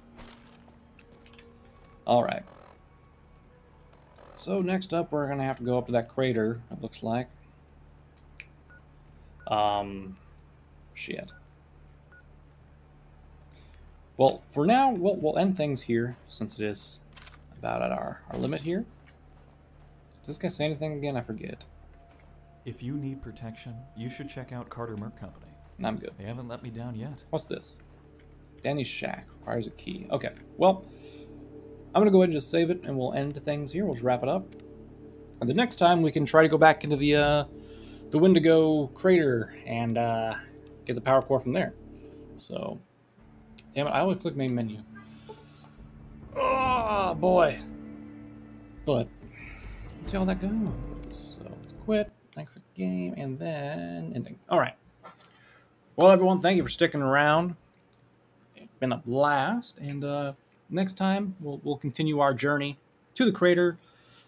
All right. So next up, we're gonna have to go up to that crater. It looks like. Um, shit. Well, for now, we'll, we'll end things here, since it is about at our, our limit here. Does this guy say anything again? I forget. If you need protection, you should check out Carter Merc Company. I'm good. They haven't let me down yet. What's this? Danny's shack requires a key. Okay, well, I'm gonna go ahead and just save it, and we'll end things here. We'll just wrap it up. And the next time we can try to go back into the uh, the Wendigo crater and uh, get the power core from there. So, damn it! I always click main menu. Oh boy! But let's see how that goes. So let's quit, exit game, and then ending. All right. Well, everyone, thank you for sticking around. It's been a blast, and uh, next time we'll we'll continue our journey to the crater,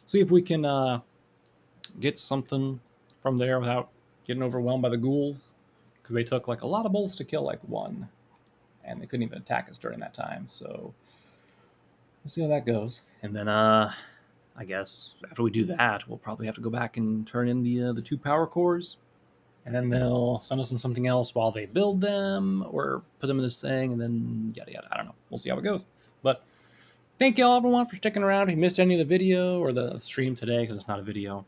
see if we can uh, get something from there without getting overwhelmed by the ghouls, because they took like a lot of bolts to kill like one, and they couldn't even attack us during that time. So we'll see how that goes, and then uh, I guess after we do that, we'll probably have to go back and turn in the uh, the two power cores and then they'll send us in something else while they build them or put them in this thing and then yada yada. I don't know. We'll see how it goes. But thank you all everyone for sticking around. If you missed any of the video or the stream today because it's not a video,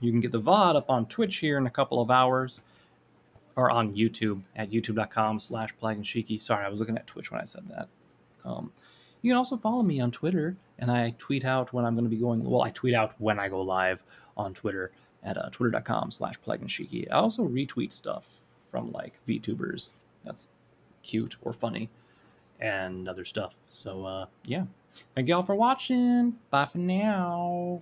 you can get the VOD up on Twitch here in a couple of hours or on YouTube at youtube.com slash plagenshiki. Sorry, I was looking at Twitch when I said that. Um, you can also follow me on Twitter, and I tweet out when I'm going to be going. Well, I tweet out when I go live on Twitter at uh, twitter.com slash plagenshiki. I also retweet stuff from like VTubers that's cute or funny and other stuff. So uh, yeah. Thank y'all for watching. Bye for now.